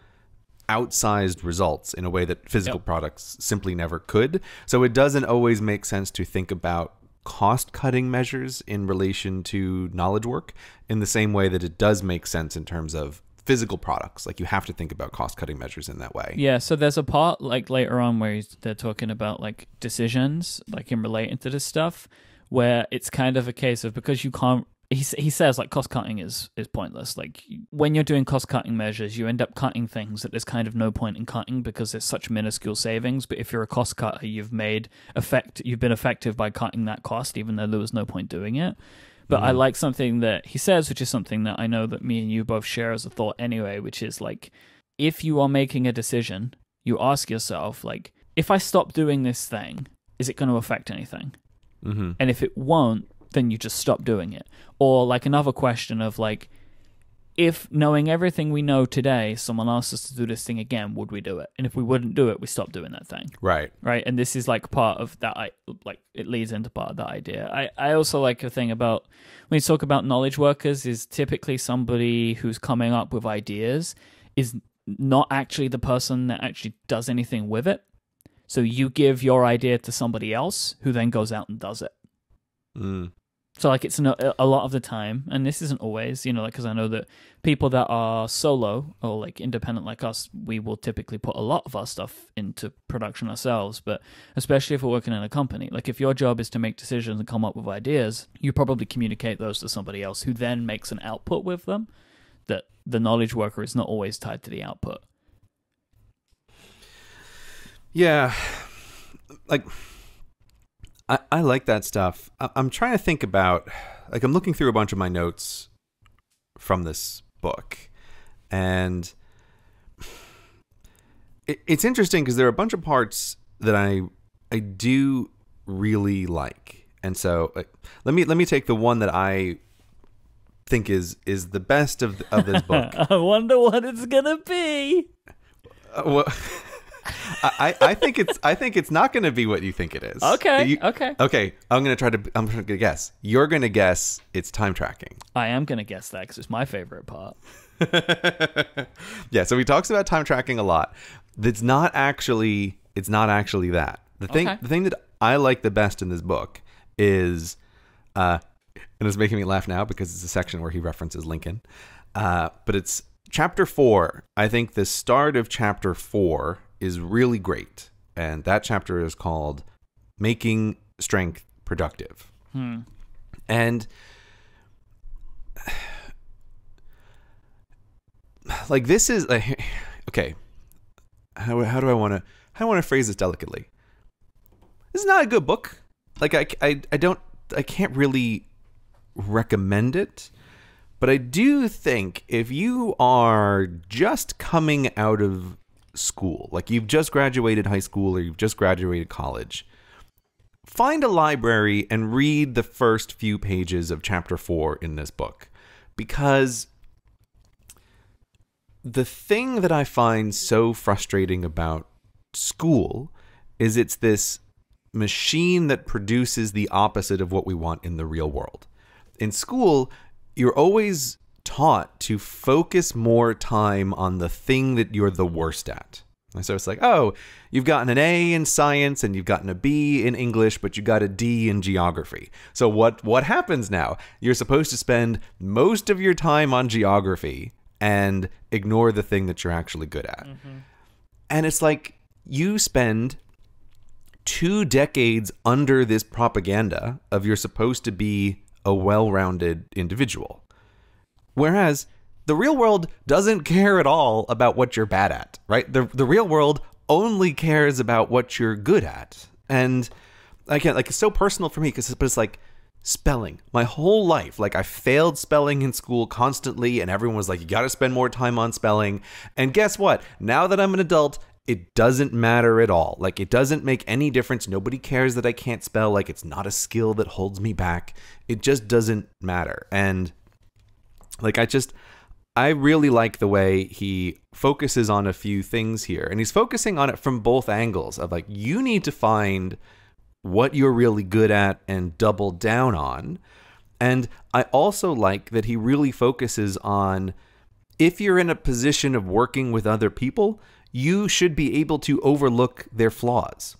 Speaker 2: outsized results in a way that physical
Speaker 1: Yep.
Speaker 2: products simply never could. So it doesn't always make sense to think about cost cutting measures in relation to knowledge work in the same way that it does make sense in terms of physical products. Like you have to think about cost cutting measures in that way.
Speaker 1: Yeah, so there's a part like later on where they're talking about like decisions, like in relating to this stuff, where it's kind of a case of because you can't. He he says like cost cutting is is pointless. Like when you're doing cost cutting measures, you end up cutting things that there's kind of no point in cutting because there's such minuscule savings. But if you're a cost cutter, you've made effect. You've been effective by cutting that cost, even though there was no point doing it. But I
Speaker 2: Mhm.
Speaker 1: like something that he says, which is something that I know that me and you both share as a thought anyway, which is like, if you are making a decision, you ask yourself, like, if I stop doing this thing, is it going to affect anything?
Speaker 2: Mm-hmm.
Speaker 1: And if it won't, then you just stop doing it. Or like another question of like, if knowing everything we know today, someone asked us to do this thing again, would we do it? And if we wouldn't do it, we stop doing that thing
Speaker 2: Right.
Speaker 1: right and this is like part of that i like it leads into part of that idea i i also like a thing about when you talk about knowledge workers is typically somebody who's coming up with ideas is not actually the person that actually does anything with it so you give your idea to somebody else who then goes out and does it
Speaker 2: Mm.
Speaker 1: So like it's no, a lot of the time, and this isn't always, you know, like because I know that people that are solo or like independent like us, we will typically put a lot of our stuff into production ourselves. But especially if we're working in a company, like if your job is to make decisions and come up with ideas, you probably communicate those to somebody else who then makes an output with them. That the knowledge worker is not always tied to the output.
Speaker 2: Yeah. Like I, I like that stuff. I, I'm trying to think about like I'm looking through a bunch of my notes from this book and it, it's interesting because there are a bunch of parts that I I do really like. And so like, let me let me take the one that I think is is the best of of this book. [laughs]
Speaker 1: I wonder what it's gonna be.
Speaker 2: Uh, well, [laughs] I, I think it's I think it's not going to be what you think it is.
Speaker 1: Okay,
Speaker 2: You-
Speaker 1: okay.
Speaker 2: Okay. I'm going to try to. I'm going to guess. You're going to guess it's time tracking.
Speaker 1: I am gonna guess that because it's my favorite part. [laughs]
Speaker 2: yeah. So he talks about time tracking a lot. It's not actually. It's not actually that. The thing.
Speaker 1: Okay.
Speaker 2: The thing that I like the best in this book is, uh, and it's making me laugh now because it's a section where he references Lincoln. Uh, but it's chapter four. I think the start of chapter four is really great, and that chapter is called "Making Strength Productive."
Speaker 1: Hmm.
Speaker 2: and like this is like okay how, how do i want to how do i want to phrase this delicately this is not a good book like I, I i don't i can't really recommend it but i do think if you are just coming out of school, like you've just graduated high school or you've just graduated college, find a library and read the first few pages of chapter four in this book. Because the thing that I find so frustrating about school is it's this machine that produces the opposite of what we want in the real world. In school, you're always taught to focus more time on the thing that you're the worst at. And so it's like, oh, you've gotten an A in science and you've gotten a B in English, but you got a D in geography. So what what happens now? You're supposed to spend most of your time on geography and ignore the thing that you're actually good at. Mm-hmm. And it's like you spend two decades under this propaganda of you're supposed to be a well-rounded individual. Whereas the real world doesn't care at all about what you're bad at, right? The the real world only cares about what you're good at. And I can't like it's so personal for me because it's, it's like spelling. My whole life, like I failed spelling in school constantly, and everyone was like, "You got to spend more time on spelling." And guess what? Now that I'm an adult, it doesn't matter at all. Like it doesn't make any difference. Nobody cares that I can't spell. Like it's not a skill that holds me back. It just doesn't matter. And like I just I really like the way he focuses on a few things here. And he's focusing on it from both angles of like you need to find what you're really good at and double down on. And I also like that he really focuses on if you're in a position of working with other people, you should be able to overlook their flaws.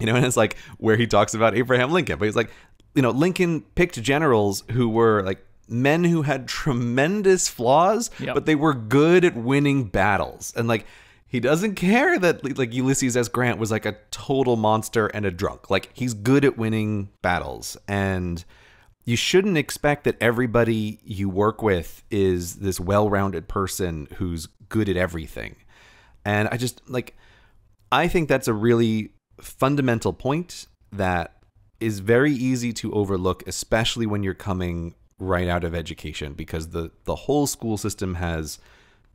Speaker 2: You know, and it's like where he talks about Abraham Lincoln, but he's like, you know, Lincoln picked generals who were like men who had tremendous flaws,
Speaker 1: Yep.
Speaker 2: but they were good at winning battles. And like he doesn't care that like Ulysses S. Grant was like a total monster and a drunk. Like he's good at winning battles. And you shouldn't expect that everybody you work with is this well-rounded person who's good at everything. And I just like I think that's a really fundamental point that is very easy to overlook, especially when you're coming right out of education, because the, the whole school system has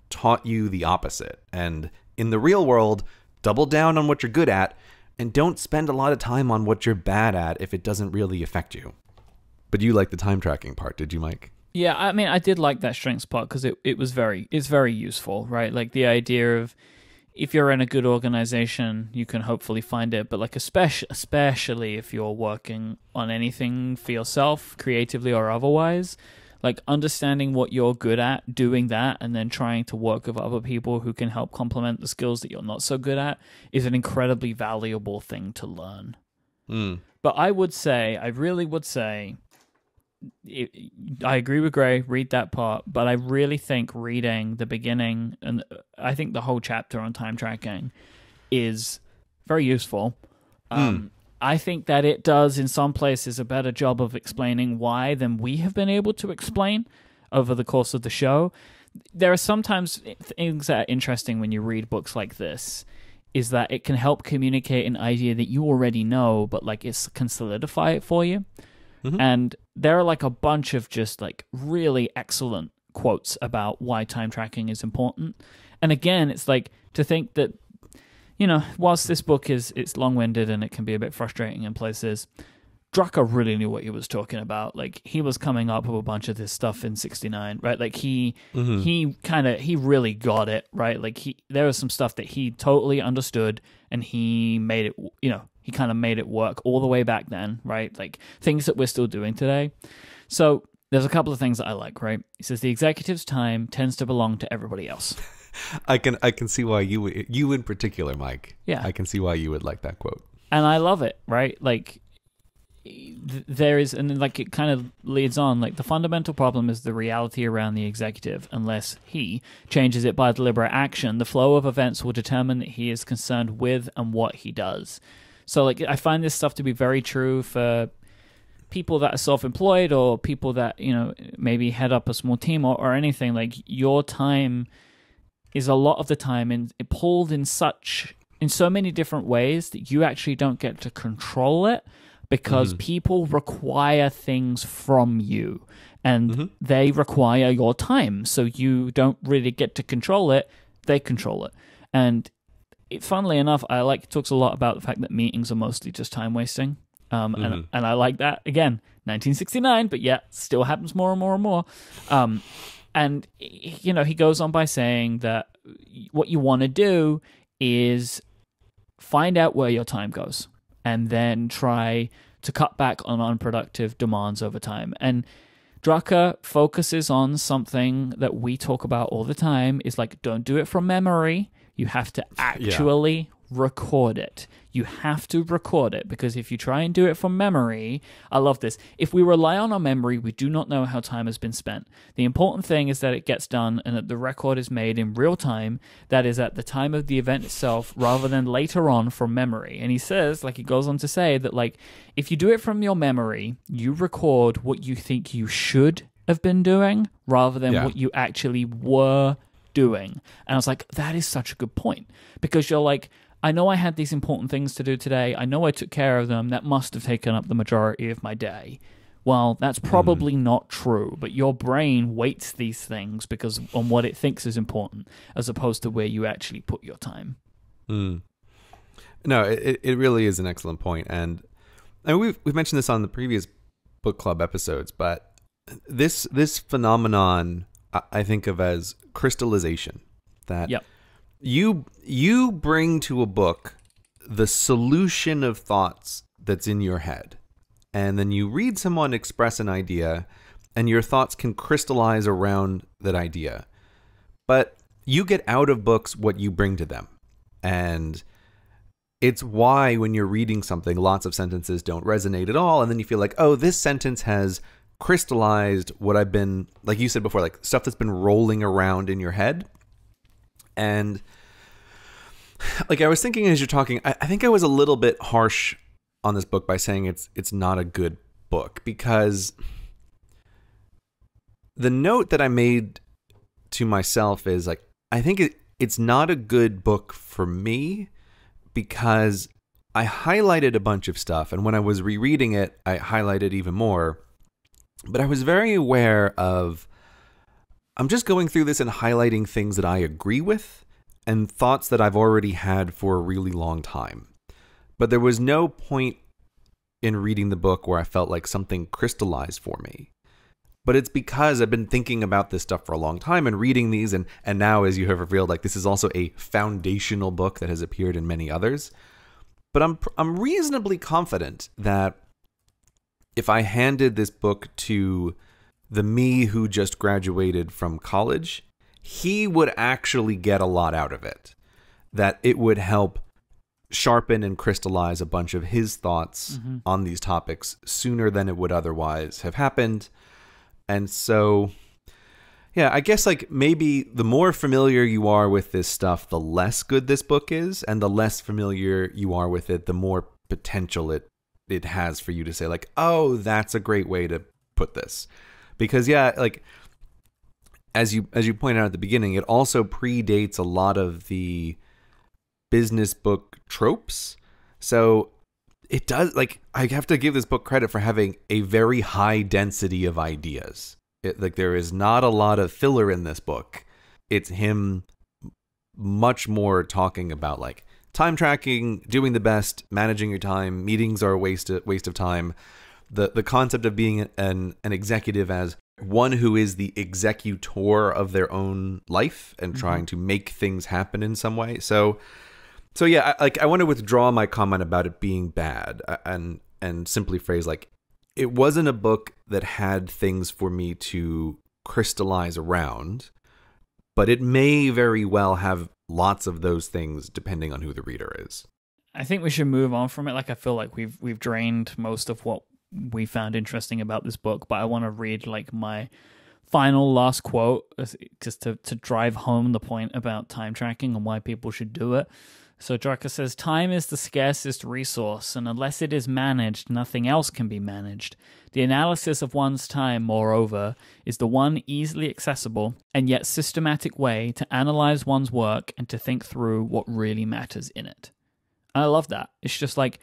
Speaker 2: taught you the opposite. And in the real world, double down on what you're good at and don't spend a lot of time on what you're bad at if it doesn't really affect you. But you like the time tracking part, did you, Myke?
Speaker 1: Yeah, I mean, I did like that strengths part because it, it was very it's very useful, right? Like the idea of if you're in a good organization, you can hopefully find it. But like especially especially if you're working on anything for yourself, creatively or otherwise, like understanding what you're good at, doing that, and then trying to work with other people who can help complement the skills that you're not so good at is an incredibly valuable thing to learn.
Speaker 2: Mm.
Speaker 1: But I would say, I really would say, it, I agree with Grey. Read that part, but I really think reading the beginning and I think the whole chapter on time tracking is very useful. Um, I think that it does, in some places, a better job of explaining why than we have been able to explain over the course of the show. There are sometimes things that are interesting when you read books like this is that it can help communicate an idea that you already know, but like it can solidify it for you. Mm-hmm. And there are like a bunch of just like really excellent quotes about why time tracking is important. And again, it's like to think that you know, whilst this book is it's long-winded and it can be a bit frustrating in places, Drucker really knew what he was talking about. Like he was coming up with a bunch of this stuff in '69, right? Like he mm-hmm. he kind of he really got it, right? Like he there was some stuff that he totally understood and he made it, you know, he kind of made it work all the way back then, right? Like things that we're still doing today. So there's a couple of things that I like, right? He says the executive's time tends to belong to everybody else. [laughs]
Speaker 2: I can I can see why you you in particular, Myke.
Speaker 1: Yeah.
Speaker 2: I can see why you would like that quote.
Speaker 1: and I love it. Right, like there is, and like it kind of leads on. Like the fundamental problem is the reality around the executive. Unless he changes it by deliberate action, the flow of events will determine that he is concerned with and what he does. So, like, I find this stuff to be very true for people that are self-employed or people that you know maybe head up a small team or, or anything. Like your time is a lot of the time and it pulled in such in so many different ways that you actually don't get to control it because people require things from you and they require your time so you don't really get to control it they control it and it, funnily enough, I like talks a lot about the fact that meetings are mostly just time wasting. Um, and
Speaker 2: Mhm.
Speaker 1: and I like that again, 1969, but yeah, still happens more and more and more. Um, and you know, he goes on by saying that what you want to do is find out where your time goes, and then try to cut back on unproductive demands over time. And Drucker focuses on something that we talk about all the time is like don't do it from memory. You have to actually record it. You have to record it because if you try and do it from memory, I love this. If we rely on our memory, we do not know how time has been spent. The important thing is that it gets done and that the record is made in real time, that is at the time of the event itself rather than later on from memory. And he says, like he goes on to say that like if you do it from your memory, you record what you think you should have been doing rather than
Speaker 2: Yeah.
Speaker 1: what you actually were doing. And I was like, that is such a good point because you're like, I know I had these important things to do today. I know I took care of them. That must have taken up the majority of my day. Well, that's probably not true, but your brain weights these things because on what it thinks is important as opposed to where you actually put your time.
Speaker 2: Mm. No, it, it really is an excellent point, and and we've we've mentioned this on the previous book club episodes, but this this phenomenon I, I think of as crystallization. That
Speaker 1: Yep.
Speaker 2: You you bring to a book the solution of thoughts that's in your head, and then you read someone express an idea, and your thoughts can crystallize around that idea. But you get out of books what you bring to them, and it's why when you're reading something, lots of sentences don't resonate at all, and then you feel like, oh, this sentence has crystallized what I've been, like you said before, like stuff that's been rolling around in your head. And like I was thinking as you're talking, I, I think I was a little bit harsh on this book by saying it's it's not a good book because the note that I made to myself is like I think it, it's not a good book for me because I highlighted a bunch of stuff and when I was rereading it I highlighted even more. But I was very aware of I'm just going through this and highlighting things that I agree with and thoughts that I've already had for a really long time. But there was no point in reading the book where I felt like something crystallized for me. But it's because I've been thinking about this stuff for a long time and reading these and and now as you have revealed like this is also a foundational book that has appeared in many others. But I'm I'm reasonably confident that if I handed this book to the me who just graduated from college, he would actually get a lot out of it. That it would help sharpen and crystallize a bunch of his thoughts mm-hmm. on these topics sooner than it would otherwise have happened. And so, yeah, I guess like maybe the more familiar you are with this stuff, the less good this book is, and the less familiar you are with it, the more potential it it has for you to say like, "Oh, that's a great way to put this." Because yeah, like as you as you pointed out at the beginning, it also predates a lot of the business book tropes. So it does like I have to give this book credit for having a very high density of ideas. It, like there is not a lot of filler in this book. It's him much more talking about like time tracking, doing the best, managing your time. Meetings are a waste of, waste of time. The the concept of being an an executive as one who is the executor of their own life and trying to make things happen in some way. So so yeah, I, like I want to withdraw my comment about it being bad uh, and and simply phrase like it wasn't a book that had things for me to crystallize around, but it may very well have lots of those things depending on who the reader is.
Speaker 1: I think we should move on from it. Like I feel like we've we've drained most of what we found interesting about this book, but I want to read like my final last quote uh, just to to drive home the point about time tracking and why people should do it. So Drucker says, Time is the scarcest resource, and unless it is managed, nothing else can be managed. The analysis of one's time, moreover, is the one easily accessible and yet systematic way to analyze one's work and to think through what really matters in it. And I love that. It's just like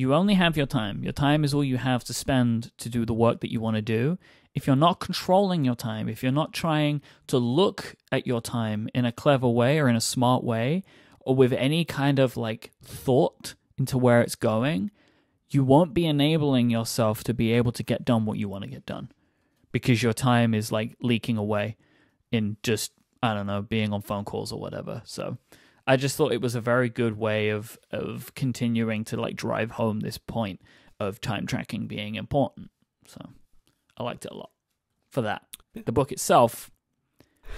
Speaker 1: you only have your time. Your time is all you have to spend to do the work that you want to do. If you're not controlling your time, if you're not trying to look at your time in a clever way or in a smart way, or with any kind of like thought into where it's going, you won't be enabling yourself to be able to get done what you want to get done because your time is like leaking away in just I don't know, being on phone calls or whatever. So I just thought it was a very good way of of continuing to like drive home this point of time tracking being important. So I liked it a lot for that. The book itself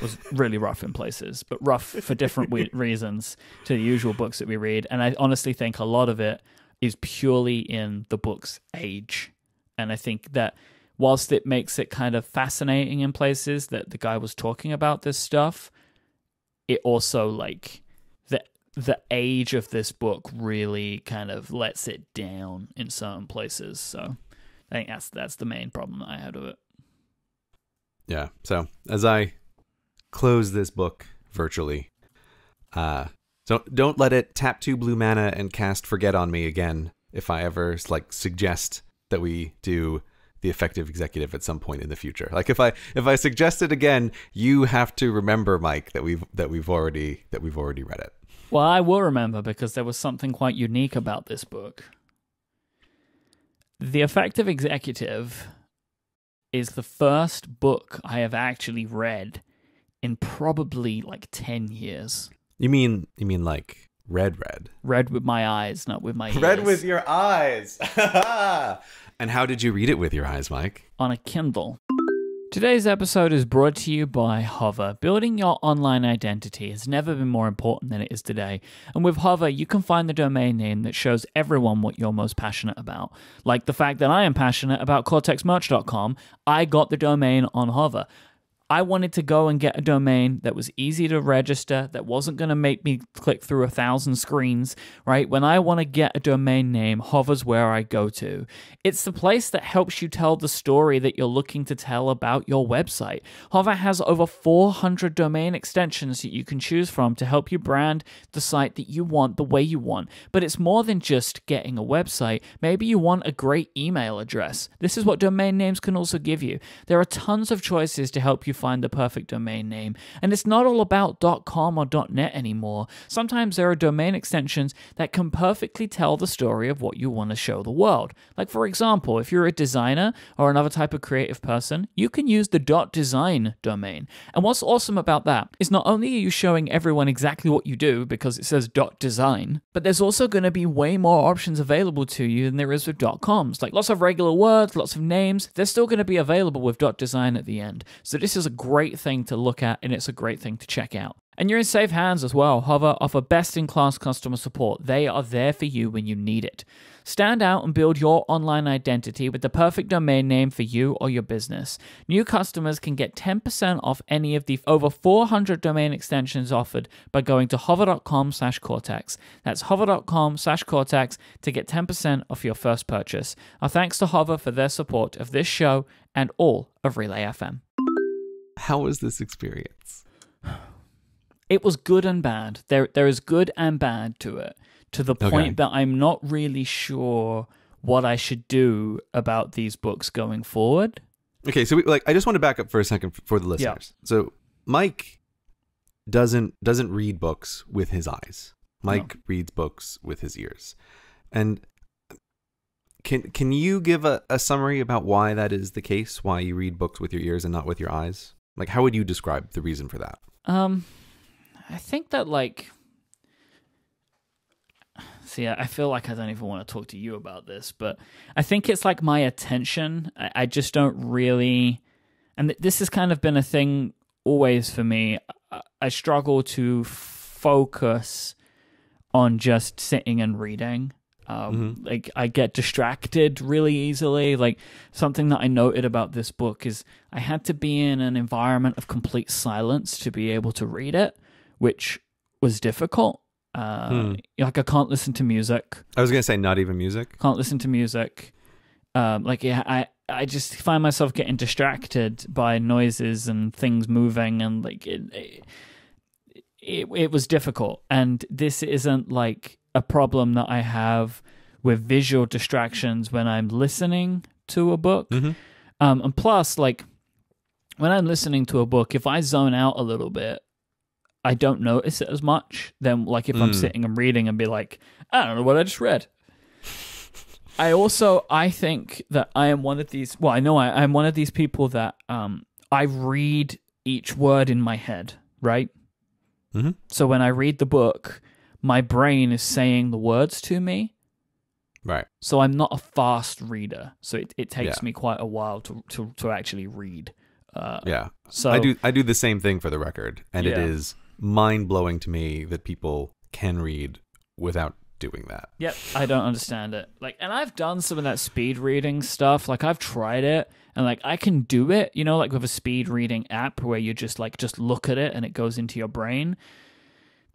Speaker 1: was really rough in places, but rough for different we- [laughs] reasons to the usual books that we read. And I honestly think a lot of it is purely in the book's age. And I think that whilst it makes it kind of fascinating in places that the guy was talking about this stuff, it also like the age of this book really kind of lets it down in certain places. So I think that's that's the main problem that I had with it.
Speaker 2: Yeah. So as I close this book virtually, uh, don't don't let it tap two blue mana and cast forget on me again. If I ever like suggest that we do the effective executive at some point in the future. Like if I if I suggest it again, you have to remember, Myke, that we've that we've already that we've already read it.
Speaker 1: Well, I will remember because there was something quite unique about this book. The Effective Executive is the first book I have actually read in probably like 10 years.
Speaker 2: You mean you mean like red red?
Speaker 1: Read with my eyes, not with my [laughs] ears.
Speaker 2: Read with your eyes. [laughs] and how did you read it with your eyes, Myke?
Speaker 1: on a Kindle. Today's episode is brought to you by Hover. Building your online identity has never been more important than it is today. And with Hover, you can find the domain name that shows everyone what you're most passionate about. Like the fact that I am passionate about cortexmerch.com, I got the domain on Hover. I wanted to go and get a domain that was easy to register, that wasn't going to make me click through a thousand screens, right? When I want to get a domain name, Hover's where I go to. It's the place that helps you tell the story that you're looking to tell about your website. Hover has over 400 domain extensions that you can choose from to help you brand the site that you want the way you want. But it's more than just getting a website. Maybe you want a great email address. This is what domain names can also give you. There are tons of choices to help you find the perfect domain name. And it's not all about .com or .net anymore. Sometimes there are domain extensions that can perfectly tell the story of what you want to show the world. Like for example, if you're a designer or another type of creative person, you can use the .design domain. And what's awesome about that is not only are you showing everyone exactly what you do because it says .design, but there's also going to be way more options available to you than there is with .coms. Like lots of regular words, lots of names, they're still going to be available with .design at the end. So this is a great thing to look at and it's a great thing to check out. And you're in safe hands as well. Hover offer best in class customer support. They are there for you when you need it. Stand out and build your online identity with the perfect domain name for you or your business. New customers can get 10% off any of the over 400 domain extensions offered by going to hover.com slash cortex. That's hover.com slash cortex to get 10% off your first purchase. Our thanks to Hover for their support of this show and all of Relay FM.
Speaker 2: How was this experience?
Speaker 1: it was good and bad. There there is good and bad to it. To the point
Speaker 2: Okay.
Speaker 1: that I'm not really sure what I should do about these books going forward.
Speaker 2: Okay, so we, like I just want to back up for a second for the
Speaker 1: Yeah.
Speaker 2: listeners. So Myke doesn't doesn't read books with his eyes. Myke reads books with his ears. And can can you give a, a summary about why that is the case? Why you read books with your ears and not with your eyes? Like how would you describe the reason for that?
Speaker 1: Um I think that like See, I feel like I don't even want to talk to you about this, but I think it's like my attention. I, I just don't really, and th- this has kind of been a thing always for me. I, I struggle to focus on just sitting and reading. Um, Like I get distracted really easily. Like something that I noted about this book is I had to be in an environment of complete silence to be able to read it, which was difficult. Uh,
Speaker 2: Hmm.
Speaker 1: Like I can't listen to music
Speaker 2: I was gonna say not even music.
Speaker 1: can't listen to music. Um, like yeah, I I just find myself getting distracted by noises and things moving, and like it, it, it, it was difficult. And this isn't like a problem that I have with visual distractions when I'm listening to a book.
Speaker 2: Mhm.
Speaker 1: Um, and plus, like when I'm listening to a book, if I zone out a little bit, I don't notice it as much than like if I'm
Speaker 2: Mm.
Speaker 1: sitting and reading and be like, I don't know what I just read. I also I think that I am one of these. Well, I know I, I'm one of these people that um I read each word in my head, right?
Speaker 2: Mm-hmm.
Speaker 1: So when I read the book, my brain is saying the words to me.
Speaker 2: Right.
Speaker 1: So I'm not a fast reader. So it, it takes
Speaker 2: Yeah.
Speaker 1: me quite a while to, to, to actually read. Uh,
Speaker 2: Yeah.
Speaker 1: so
Speaker 2: I do I do the same thing for the record, and it
Speaker 1: Yeah.
Speaker 2: is mind blowing to me that people can read without doing that.
Speaker 1: Yep, I don't understand it. Like, and I've done some of that speed reading stuff. Like, I've tried it, and like I can do it. You know, like with a speed reading app where you just like just look at it and it goes into your brain.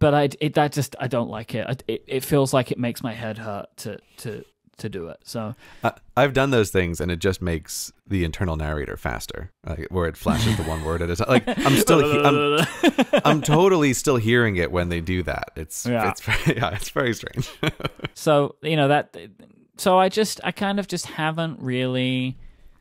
Speaker 1: But I, it that just I don't like it. I, it. It feels like it makes my head hurt to to to do it. So
Speaker 2: I, I've done those things, and it just makes the internal narrator faster, like, where it flashes the one word at a time. Like I'm still, he- I'm, [laughs] I'm totally still hearing it when they do that. It's,
Speaker 1: Yeah.
Speaker 2: it's, very, [laughs] yeah, it's very strange. [laughs]
Speaker 1: So you know that. So I just I kind of just haven't really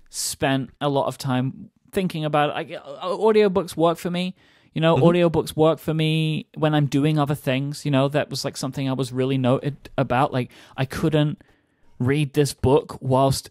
Speaker 1: spent a lot of time thinking about it. I, uh, audiobooks work for me. You know, audiobooks work for me when I'm doing other things. You know, that was like something I was really noted about. Like I couldn't read this book whilst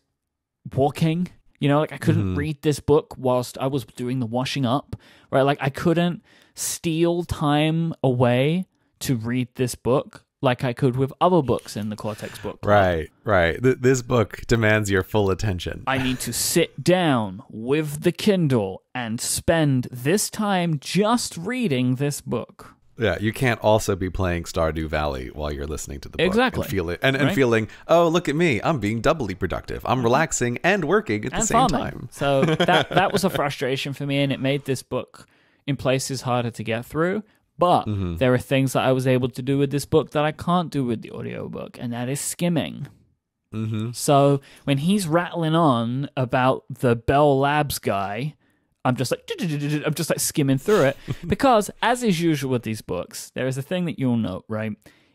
Speaker 1: walking. You know, like I couldn't
Speaker 2: Mhm.
Speaker 1: read this book whilst I was doing the washing up. Right, like I couldn't steal time away to read this book like I could with other books in the Cortex book. Club.
Speaker 2: right, right. Th- this book demands your full attention.
Speaker 1: I need to sit down with the Kindle and spend this time just reading this book.
Speaker 2: Yeah, you can't also be playing Stardew Valley while you're listening to the book.
Speaker 1: Exactly.
Speaker 2: And, feel it, and, and
Speaker 1: Right?
Speaker 2: feeling, oh, look at me. I'm being doubly productive. I'm mm-hmm. relaxing and working at the
Speaker 1: and
Speaker 2: same
Speaker 1: farming.
Speaker 2: time.
Speaker 1: So that [laughs] that was a frustration for me, and it made this book in places harder to get through. But
Speaker 2: Mm-hmm.
Speaker 1: there are things that I was able to do with this book that I can't do with the audiobook, and that is skimming.
Speaker 2: Mm-hmm.
Speaker 1: So when he's rattling on about the Bell Labs guy, I'm just like I'm just like skimming through it [laughs] because, as is usual with these books, there is a thing that you'll note, right?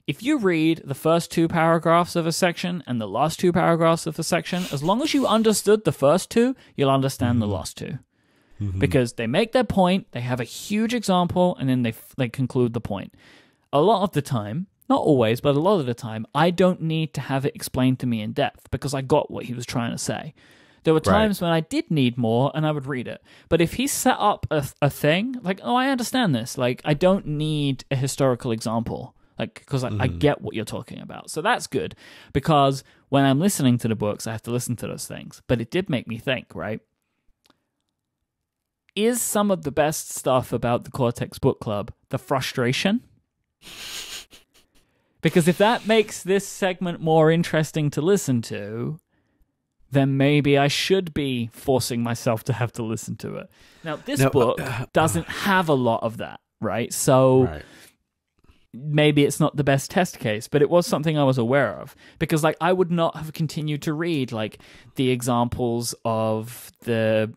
Speaker 1: If you read the first two paragraphs of a section and the last two paragraphs of the section, as long as you understood the first two, you'll understand the last two. Mm-hmm. Because they make their point, they have a huge example, and then they they conclude the point. A lot of the time, not always, but a lot of the time, I don't need to have it explained to me in depth because I got what he was trying to say. There were times when I did need more and I would read it. But if he set up a, a thing, like, oh, I understand this. Like, I don't need a historical example. Like, because I, I mm-hmm. get what you're talking about. So that's good because when I'm listening to the books, I have to listen to those things. But it did make me think, right? Is some of the best stuff about the Cortex Book Club the frustration? Because if that makes this segment more interesting to listen to, then maybe I should be forcing myself to have to listen to it. Now, this
Speaker 2: No, uh,
Speaker 1: book doesn't have a lot of that, right? So
Speaker 2: Right.
Speaker 1: maybe it's not the best test case, but it was something I was aware of because, like, I would not have continued to read like the examples of the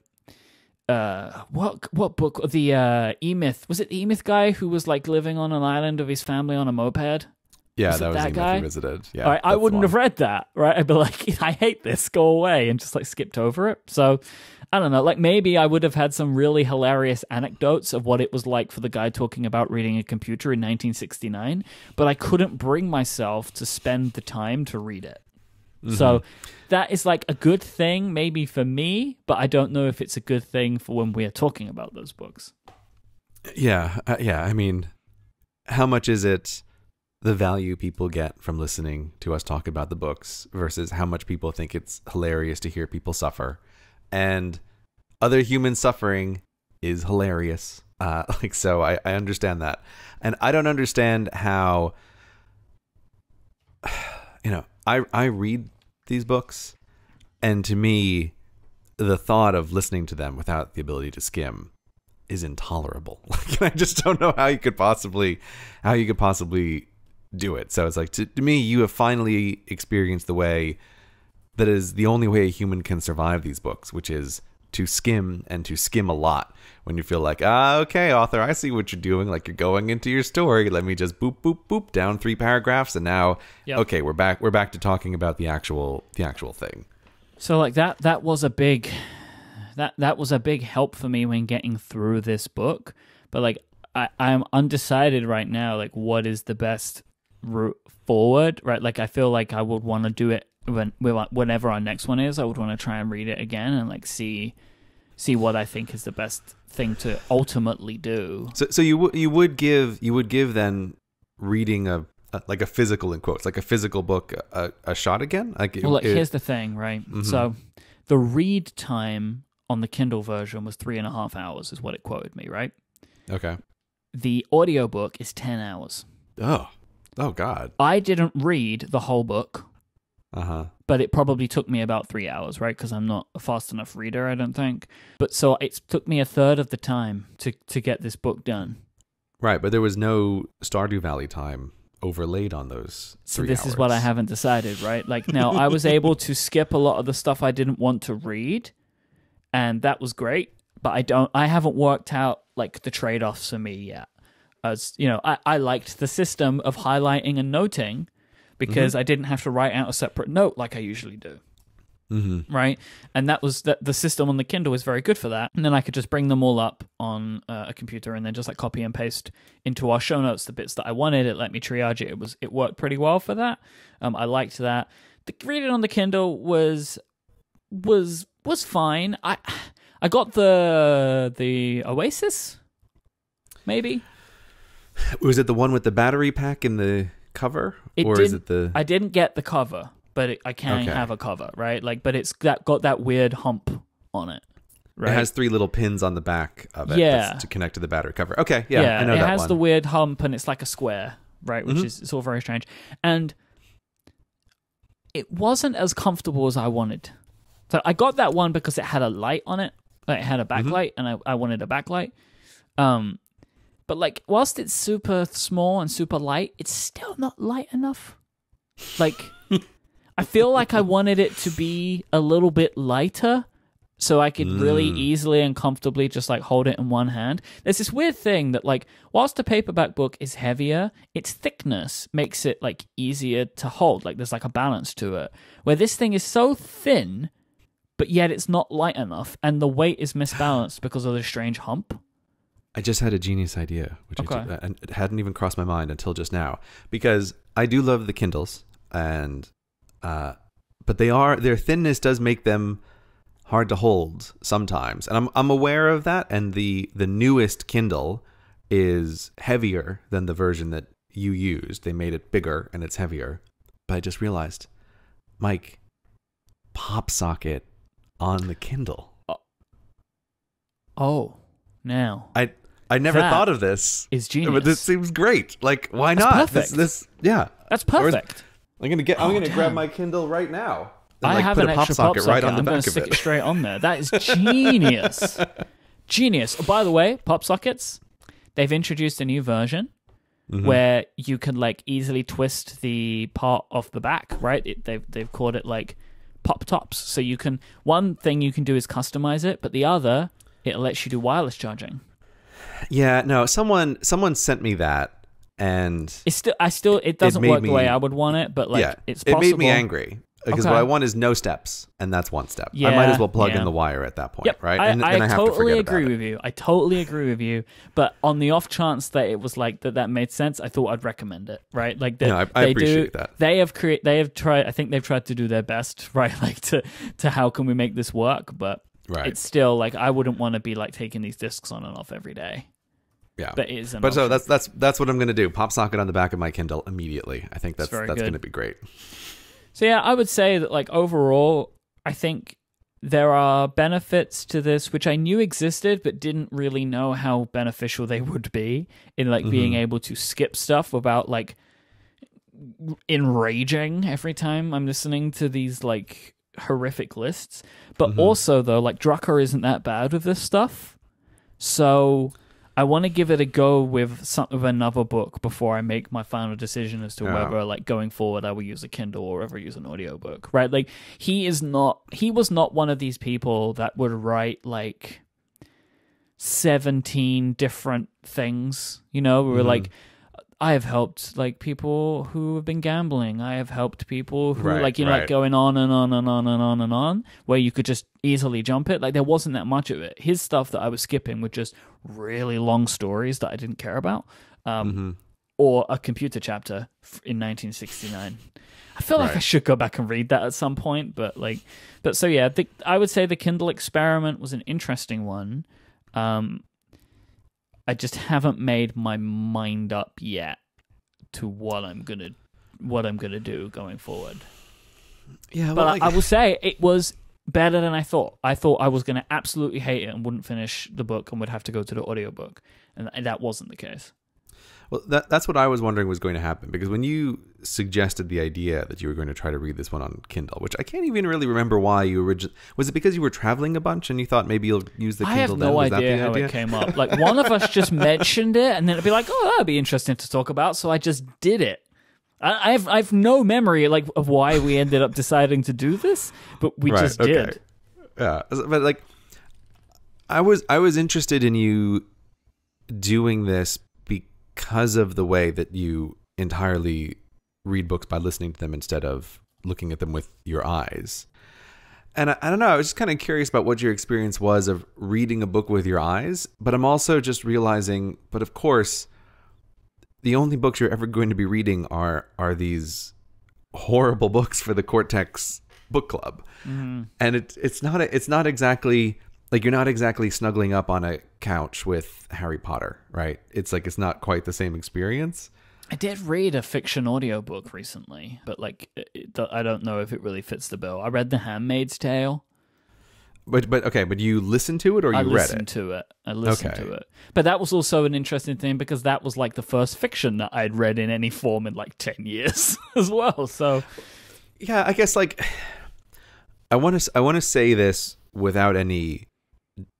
Speaker 1: uh what what book the uh E-Myth was it the E-Myth guy who was like living on an island of his family on a moped
Speaker 2: Yeah,
Speaker 1: Was
Speaker 2: that was
Speaker 1: that
Speaker 2: Email
Speaker 1: guy?
Speaker 2: Revisited. Yeah,
Speaker 1: all right, I wouldn't have read that, right? I'd be like, [laughs] I hate this, go away, and just like skipped over it. So I don't know, like maybe I would have had some really hilarious anecdotes of what it was like for the guy talking about reading a computer in 1969, but I couldn't bring myself to spend the time to read it. So
Speaker 2: Mm-hmm.
Speaker 1: that is like a good thing, maybe for me, but I don't know if it's a good thing for when we are talking about those books.
Speaker 2: Yeah, uh, yeah. I mean, how much is it the value people get from listening to us talk about the books versus how much people think it's hilarious to hear people suffer? And other human suffering is hilarious. Uh, [laughs] like, so I, I understand that. And I don't understand how, [sighs] you know, I, I read these books, and to me, the thought of listening to them without the ability to skim is intolerable. [laughs] Like I just don't know how you could possibly how you could possibly do it. So it's like to, to me you have finally experienced the way that is the only way a human can survive these books, which is to skim and to skim a lot when you feel like, ah, okay, author, I see what you're doing. Like you're going into your story. Let me just boop, boop, boop down three paragraphs, and now,
Speaker 1: Yep.
Speaker 2: okay, we're back. We're back to talking about the actual, the actual thing.
Speaker 1: So like that that was a big that that was a big help for me when getting through this book. But like I, I'm undecided right now. Like, what is the best route forward? Right. Like, I feel like I would want to do it when whenever our next one is. I would want to try and read it again and like see see what I think is the best thing to ultimately do.
Speaker 2: So, so you you would give you would give then reading a, a like a physical in quotes like a physical book a, a shot again. Like,
Speaker 1: well, look, it, here's the thing, right? Mm-hmm. So the read time on the Kindle version was three and a half hours, is what it quoted me, right?
Speaker 2: Okay.
Speaker 1: The audiobook is ten hours.
Speaker 2: Oh, oh God!
Speaker 1: I didn't read the whole book.
Speaker 2: Uh huh
Speaker 1: but it probably took me about three hours, right? Because I'm not a fast enough reader, I don't think. But so it took me a third of the time to to get this book done.
Speaker 2: Right, but there was no Stardew Valley time overlaid on those.
Speaker 1: So this hours. is what I haven't decided, right? Like now, I was [laughs] able to skip a lot of the stuff I didn't want to read, and that was great. But I don't, I haven't worked out like the trade offs for me yet. As you know, I, I liked the system of highlighting and noting, because mm-hmm. I didn't have to write out a separate note like I usually do.
Speaker 2: Mm-hmm.
Speaker 1: Right, and that was that. The system on the Kindle was very good for that, and then I could just bring them all up on uh, a computer, and then just like copy and paste into our show notes the bits that I wanted. It let me triage it. It was it worked pretty well for that. Um, I liked that. The reading on the Kindle was was was fine. I I got the the Oasis, maybe.
Speaker 2: Was it the one with the battery pack in the cover,
Speaker 1: it
Speaker 2: or is it the?
Speaker 1: I didn't get the cover, but it, I can okay. have a cover, right? Like, but it's that got that weird hump on it. Right?
Speaker 2: It has three little pins on the back of it
Speaker 1: yeah.
Speaker 2: to connect to the battery cover. Okay, yeah,
Speaker 1: yeah
Speaker 2: I know
Speaker 1: it
Speaker 2: that
Speaker 1: has
Speaker 2: one.
Speaker 1: the weird hump and it's like a square, right? Which mm-hmm. is it's all very strange. And it wasn't as comfortable as I wanted. So I got that one because it had a light on it. It had a mm-hmm. backlight, mm-hmm. and I, I wanted a backlight. Um, but like, whilst it's super small and super light, it's still not light enough. Like, I feel like I wanted it to be a little bit lighter so I could mm. really easily and comfortably just like hold it in one hand. There's this weird thing that like whilst a paperback book is heavier, its thickness makes it like easier to hold. Like there's like a balance to it. Where this thing is so thin, but yet it's not light enough and the weight is misbalanced because of the strange hump.
Speaker 2: I just had a genius idea, which okay. I, and it hadn't even crossed my mind until just now, because I do love the Kindles, and uh, but they are their thinness does make them hard to hold sometimes, and I'm I'm aware of that. And the the newest Kindle is heavier than the version that you used. They made it bigger and it's heavier. But I just realized, Myke, pop socket on the Kindle.
Speaker 1: Oh, now
Speaker 2: I I never
Speaker 1: that
Speaker 2: thought of this.
Speaker 1: Is genius.
Speaker 2: But this seems great. Like, why
Speaker 1: That's
Speaker 2: not?
Speaker 1: Perfect.
Speaker 2: This, this, yeah.
Speaker 1: That's perfect.
Speaker 2: I'm gonna get. I'm
Speaker 1: oh,
Speaker 2: gonna
Speaker 1: damn.
Speaker 2: grab my Kindle right now.
Speaker 1: And, I
Speaker 2: like,
Speaker 1: have
Speaker 2: put
Speaker 1: an
Speaker 2: a pop
Speaker 1: extra
Speaker 2: socket
Speaker 1: pop socket.
Speaker 2: right on the
Speaker 1: I'm gonna
Speaker 2: of
Speaker 1: stick
Speaker 2: it.
Speaker 1: it straight on there. That is [laughs] genius. genius. Oh, by the way, pop sockets. They've introduced a new version
Speaker 2: Mhm.
Speaker 1: where you can like easily twist the part off the back. Right? It, they've they've called it like pop tops. So you can one thing you can do is customize it, but the other it lets you do wireless charging.
Speaker 2: Yeah, no. Someone someone sent me that, and
Speaker 1: It's still I still it doesn't
Speaker 2: made
Speaker 1: work the way I would want it, but like
Speaker 2: yeah,
Speaker 1: it's
Speaker 2: it made me angry because
Speaker 1: Okay.
Speaker 2: what I want is no steps, and that's one step. I might as well plug
Speaker 1: yeah.
Speaker 2: in the wire at that point,
Speaker 1: Yep,
Speaker 2: right?
Speaker 1: I,
Speaker 2: and,
Speaker 1: I
Speaker 2: I to
Speaker 1: totally
Speaker 2: forget
Speaker 1: agree with you. I totally agree with you. But on the off chance that it was like that, that made sense. I thought I'd recommend it. Right, like they,
Speaker 2: No, I- I
Speaker 1: they
Speaker 2: appreciate
Speaker 1: do.
Speaker 2: that.
Speaker 1: They have create. They have tried. I think they've tried to do their best. [laughs] Right, like to to how can we make this work? But
Speaker 2: it. Right.
Speaker 1: it's still like I wouldn't want to be like taking these discs on and off every day.
Speaker 2: yeah.
Speaker 1: But it is. An
Speaker 2: But so that's that's that's what I'm gonna do. Pop socket on the back of my Kindle immediately. I think that's that's
Speaker 1: good.
Speaker 2: gonna be great.
Speaker 1: So yeah, I would say that like overall, I think there are benefits to this which I knew existed but didn't really know how beneficial they would be in like being
Speaker 2: Mhm.
Speaker 1: able to skip stuff without like enraging every time I'm listening to these like horrific lists. But
Speaker 2: Mhm.
Speaker 1: also though, like Drucker isn't that bad with this stuff. So I want to give it a go with some of another book before I make my final decision as to
Speaker 2: Yeah.
Speaker 1: whether like going forward I will use a Kindle or ever use an audiobook. Right? Like he is not he was not one of these people that would write like 17 different things, you know, we were
Speaker 2: Mhm.
Speaker 1: like I have helped like people who have been gambling. I have helped people who
Speaker 2: Right,
Speaker 1: like you know
Speaker 2: right.
Speaker 1: like going on and on and on and on and on where you could just easily jump it. Like there wasn't that much of it. His stuff that I was skipping were just really long stories that I didn't care about. Um,
Speaker 2: hmm
Speaker 1: or a computer chapter in 1969. I feel like I should go back and read that at some point, but like, but so yeah, the, I would say the Kindle experiment was an interesting one. Um, I just haven't made my mind up yet to what I'm gonna what I'm gonna do going forward.
Speaker 2: Yeah,
Speaker 1: But
Speaker 2: well,
Speaker 1: I- I will say it was better than I thought. I thought I was gonna absolutely hate it and wouldn't finish the book and would have to go to the audiobook, and that wasn't the case.
Speaker 2: Well, that, that's what I was wondering was going to happen because when you suggested the idea that you were going to try to read this one on Kindle, which I can't even really remember why you originally was it because you were traveling a bunch and you thought maybe you'll use the
Speaker 1: I
Speaker 2: Kindle
Speaker 1: have
Speaker 2: then?
Speaker 1: no
Speaker 2: that
Speaker 1: idea
Speaker 2: the
Speaker 1: how
Speaker 2: idea?
Speaker 1: it came up. Like [laughs] one of us just mentioned it, and then it'd be like, "Oh, that'd be interesting to talk about." So I just did it. I, I've I've no memory like of why we ended up deciding to do this, but we
Speaker 2: Right,
Speaker 1: just
Speaker 2: okay.
Speaker 1: did.
Speaker 2: Yeah, but like, I was I was interested in you doing this because of the way that you entirely read books by listening to them instead of looking at them with your eyes. And I, I don't know, I was just kind of curious about what your experience was of reading a book with your eyes, but I'm also just realizing, but of course, the only books you're ever going to be reading are are these horrible [laughs] books for the Cortex book club mm-hmm. and it, it's not a, it's not exactly like you're not exactly snuggling up on a couch with Harry Potter, right? It's like it's not quite the same experience.
Speaker 1: I did read a fiction audiobook recently, but like it, I don't know if it really fits the bill. I read The Handmaid's Tale.
Speaker 2: But but okay, but you listened to it or you
Speaker 1: I
Speaker 2: read
Speaker 1: listened
Speaker 2: it?
Speaker 1: to it. I listened
Speaker 2: Okay.
Speaker 1: to it. But that was also an interesting thing because that was like the first fiction that I'd read in any form in like 10 years [laughs] as well. So
Speaker 2: Yeah, I guess like [sighs] I want to I want to say this without any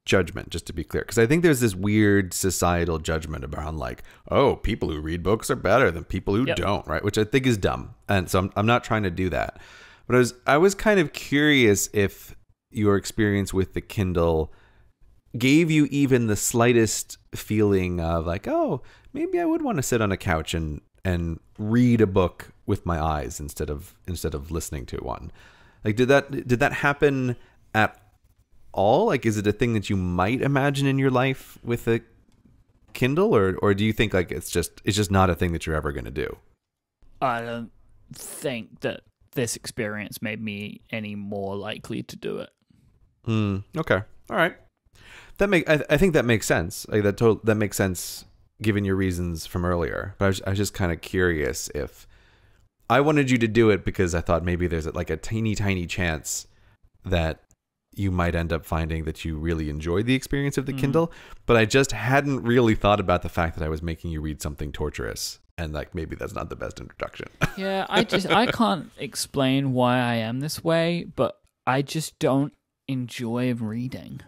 Speaker 2: judgment just to be clear. Because I think there's this weird societal judgment around like oh people who read books are better than people who
Speaker 1: Yep.
Speaker 2: don't right? Which I think is dumb. And so I'm I'm not trying to do that. But I was I was kind of curious if your experience with the Kindle gave you even the slightest feeling of like oh maybe I would want to sit on a couch and and read a book with my eyes instead of instead of listening to one. Like did that did that happen at all like is it a thing that you might imagine in your life with a kindle or or do you think like it's just it's just not a thing that you're ever going to do
Speaker 1: I don't think that this experience made me any more likely to do it.
Speaker 2: Hmm. Okay. All right. That make I, I think that makes sense. Like that to, that makes sense given your reasons from earlier. But I was, I was just kind of curious if I wanted you to do it because I thought maybe there's like a tiny tiny chance that you might end up finding that you really enjoyed the experience of the
Speaker 1: Mhm.
Speaker 2: Kindle, but I just hadn't really thought about the fact that I was making you read something torturous and like maybe that's not the best introduction. [laughs]
Speaker 1: Yeah, I just I can't explain why I am this way, but I just don't enjoy reading.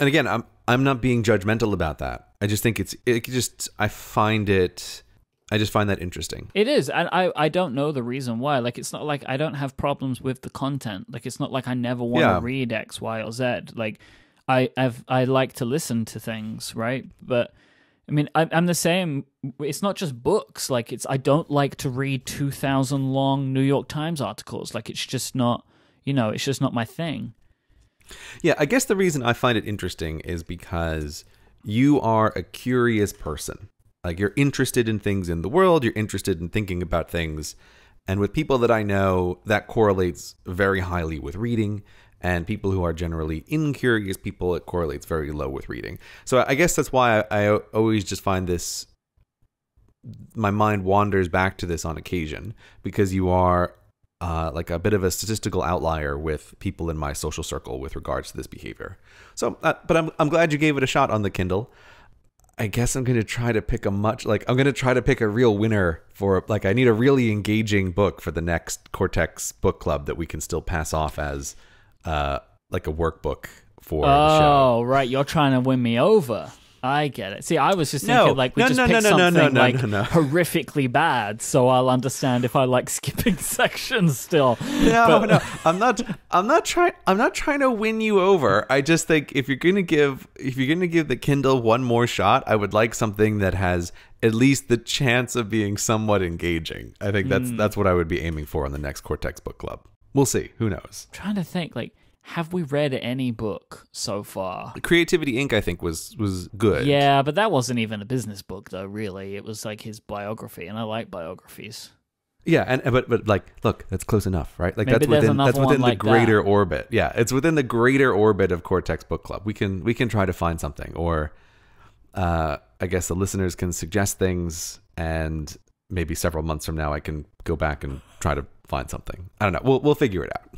Speaker 2: and again i'm i'm not being judgmental about that i just think it's it just i find it i just find that interesting
Speaker 1: It is, and I I don't know the reason why. Like, it's not like I don't have problems with the content. Like, it's not like I never want to
Speaker 2: Yeah.
Speaker 1: read X, Y, or Z. Like, I I've I like to listen to things, right? But I mean, I, I'm the same. It's not just books. Like, it's I don't like to read two thousand long New York Times articles. Like, it's just not. You know, it's just not my thing.
Speaker 2: yeah i guess the reason i find it interesting is because you are a curious person like you're interested in things in the world you're interested in thinking about things and with people that i know that correlates very highly with reading and people who are generally incurious people it correlates very low with reading so i guess that's why i, I always just find this my mind wanders back to this on occasion because you are uh, like a bit of a statistical outlier with people in my social circle with regards to this behavior. So, uh, but I'm I'm glad you gave it a shot on the Kindle. I guess I'm gonna try to pick a much like I'm gonna try to pick a real winner for like I need a really engaging book for the next Cortex book club that we can still pass off as uh like a workbook for.
Speaker 1: Oh, right. You're trying to win me over. I get it. See, I was just
Speaker 2: No.
Speaker 1: thinking like we
Speaker 2: No,
Speaker 1: just
Speaker 2: no,
Speaker 1: pick
Speaker 2: no, no, no,
Speaker 1: something
Speaker 2: no,
Speaker 1: like
Speaker 2: no, no.
Speaker 1: horrifically bad, so I'll understand if I like [laughs] skipping sections still.
Speaker 2: No,
Speaker 1: But-
Speaker 2: no, I'm not. I'm not trying. I'm not trying to win you over. I just think if you're gonna give, if you're gonna give the Kindle one more shot, I would like something that has at least the chance of being somewhat engaging. I think that's
Speaker 1: hmm.
Speaker 2: that's what I would be aiming for on the next Cortex Book Club. We'll see. Who knows?
Speaker 1: trying to think like have we read any book so far?
Speaker 2: Creativity Inc. I think was was good.
Speaker 1: Yeah, but that wasn't even a business book though, really. It was like his biography and I like biographies.
Speaker 2: Yeah, and but but like, look, that's close enough, right? Like
Speaker 1: Maybe
Speaker 2: that's within that's within the
Speaker 1: like
Speaker 2: greater orbit. Yeah, it's within the greater orbit of Cortex Book Club. We can we can try to find something, or uh, I guess the listeners can suggest things, and maybe several months from now, I can go back and try to find something. I don't know. We'll we'll figure it out.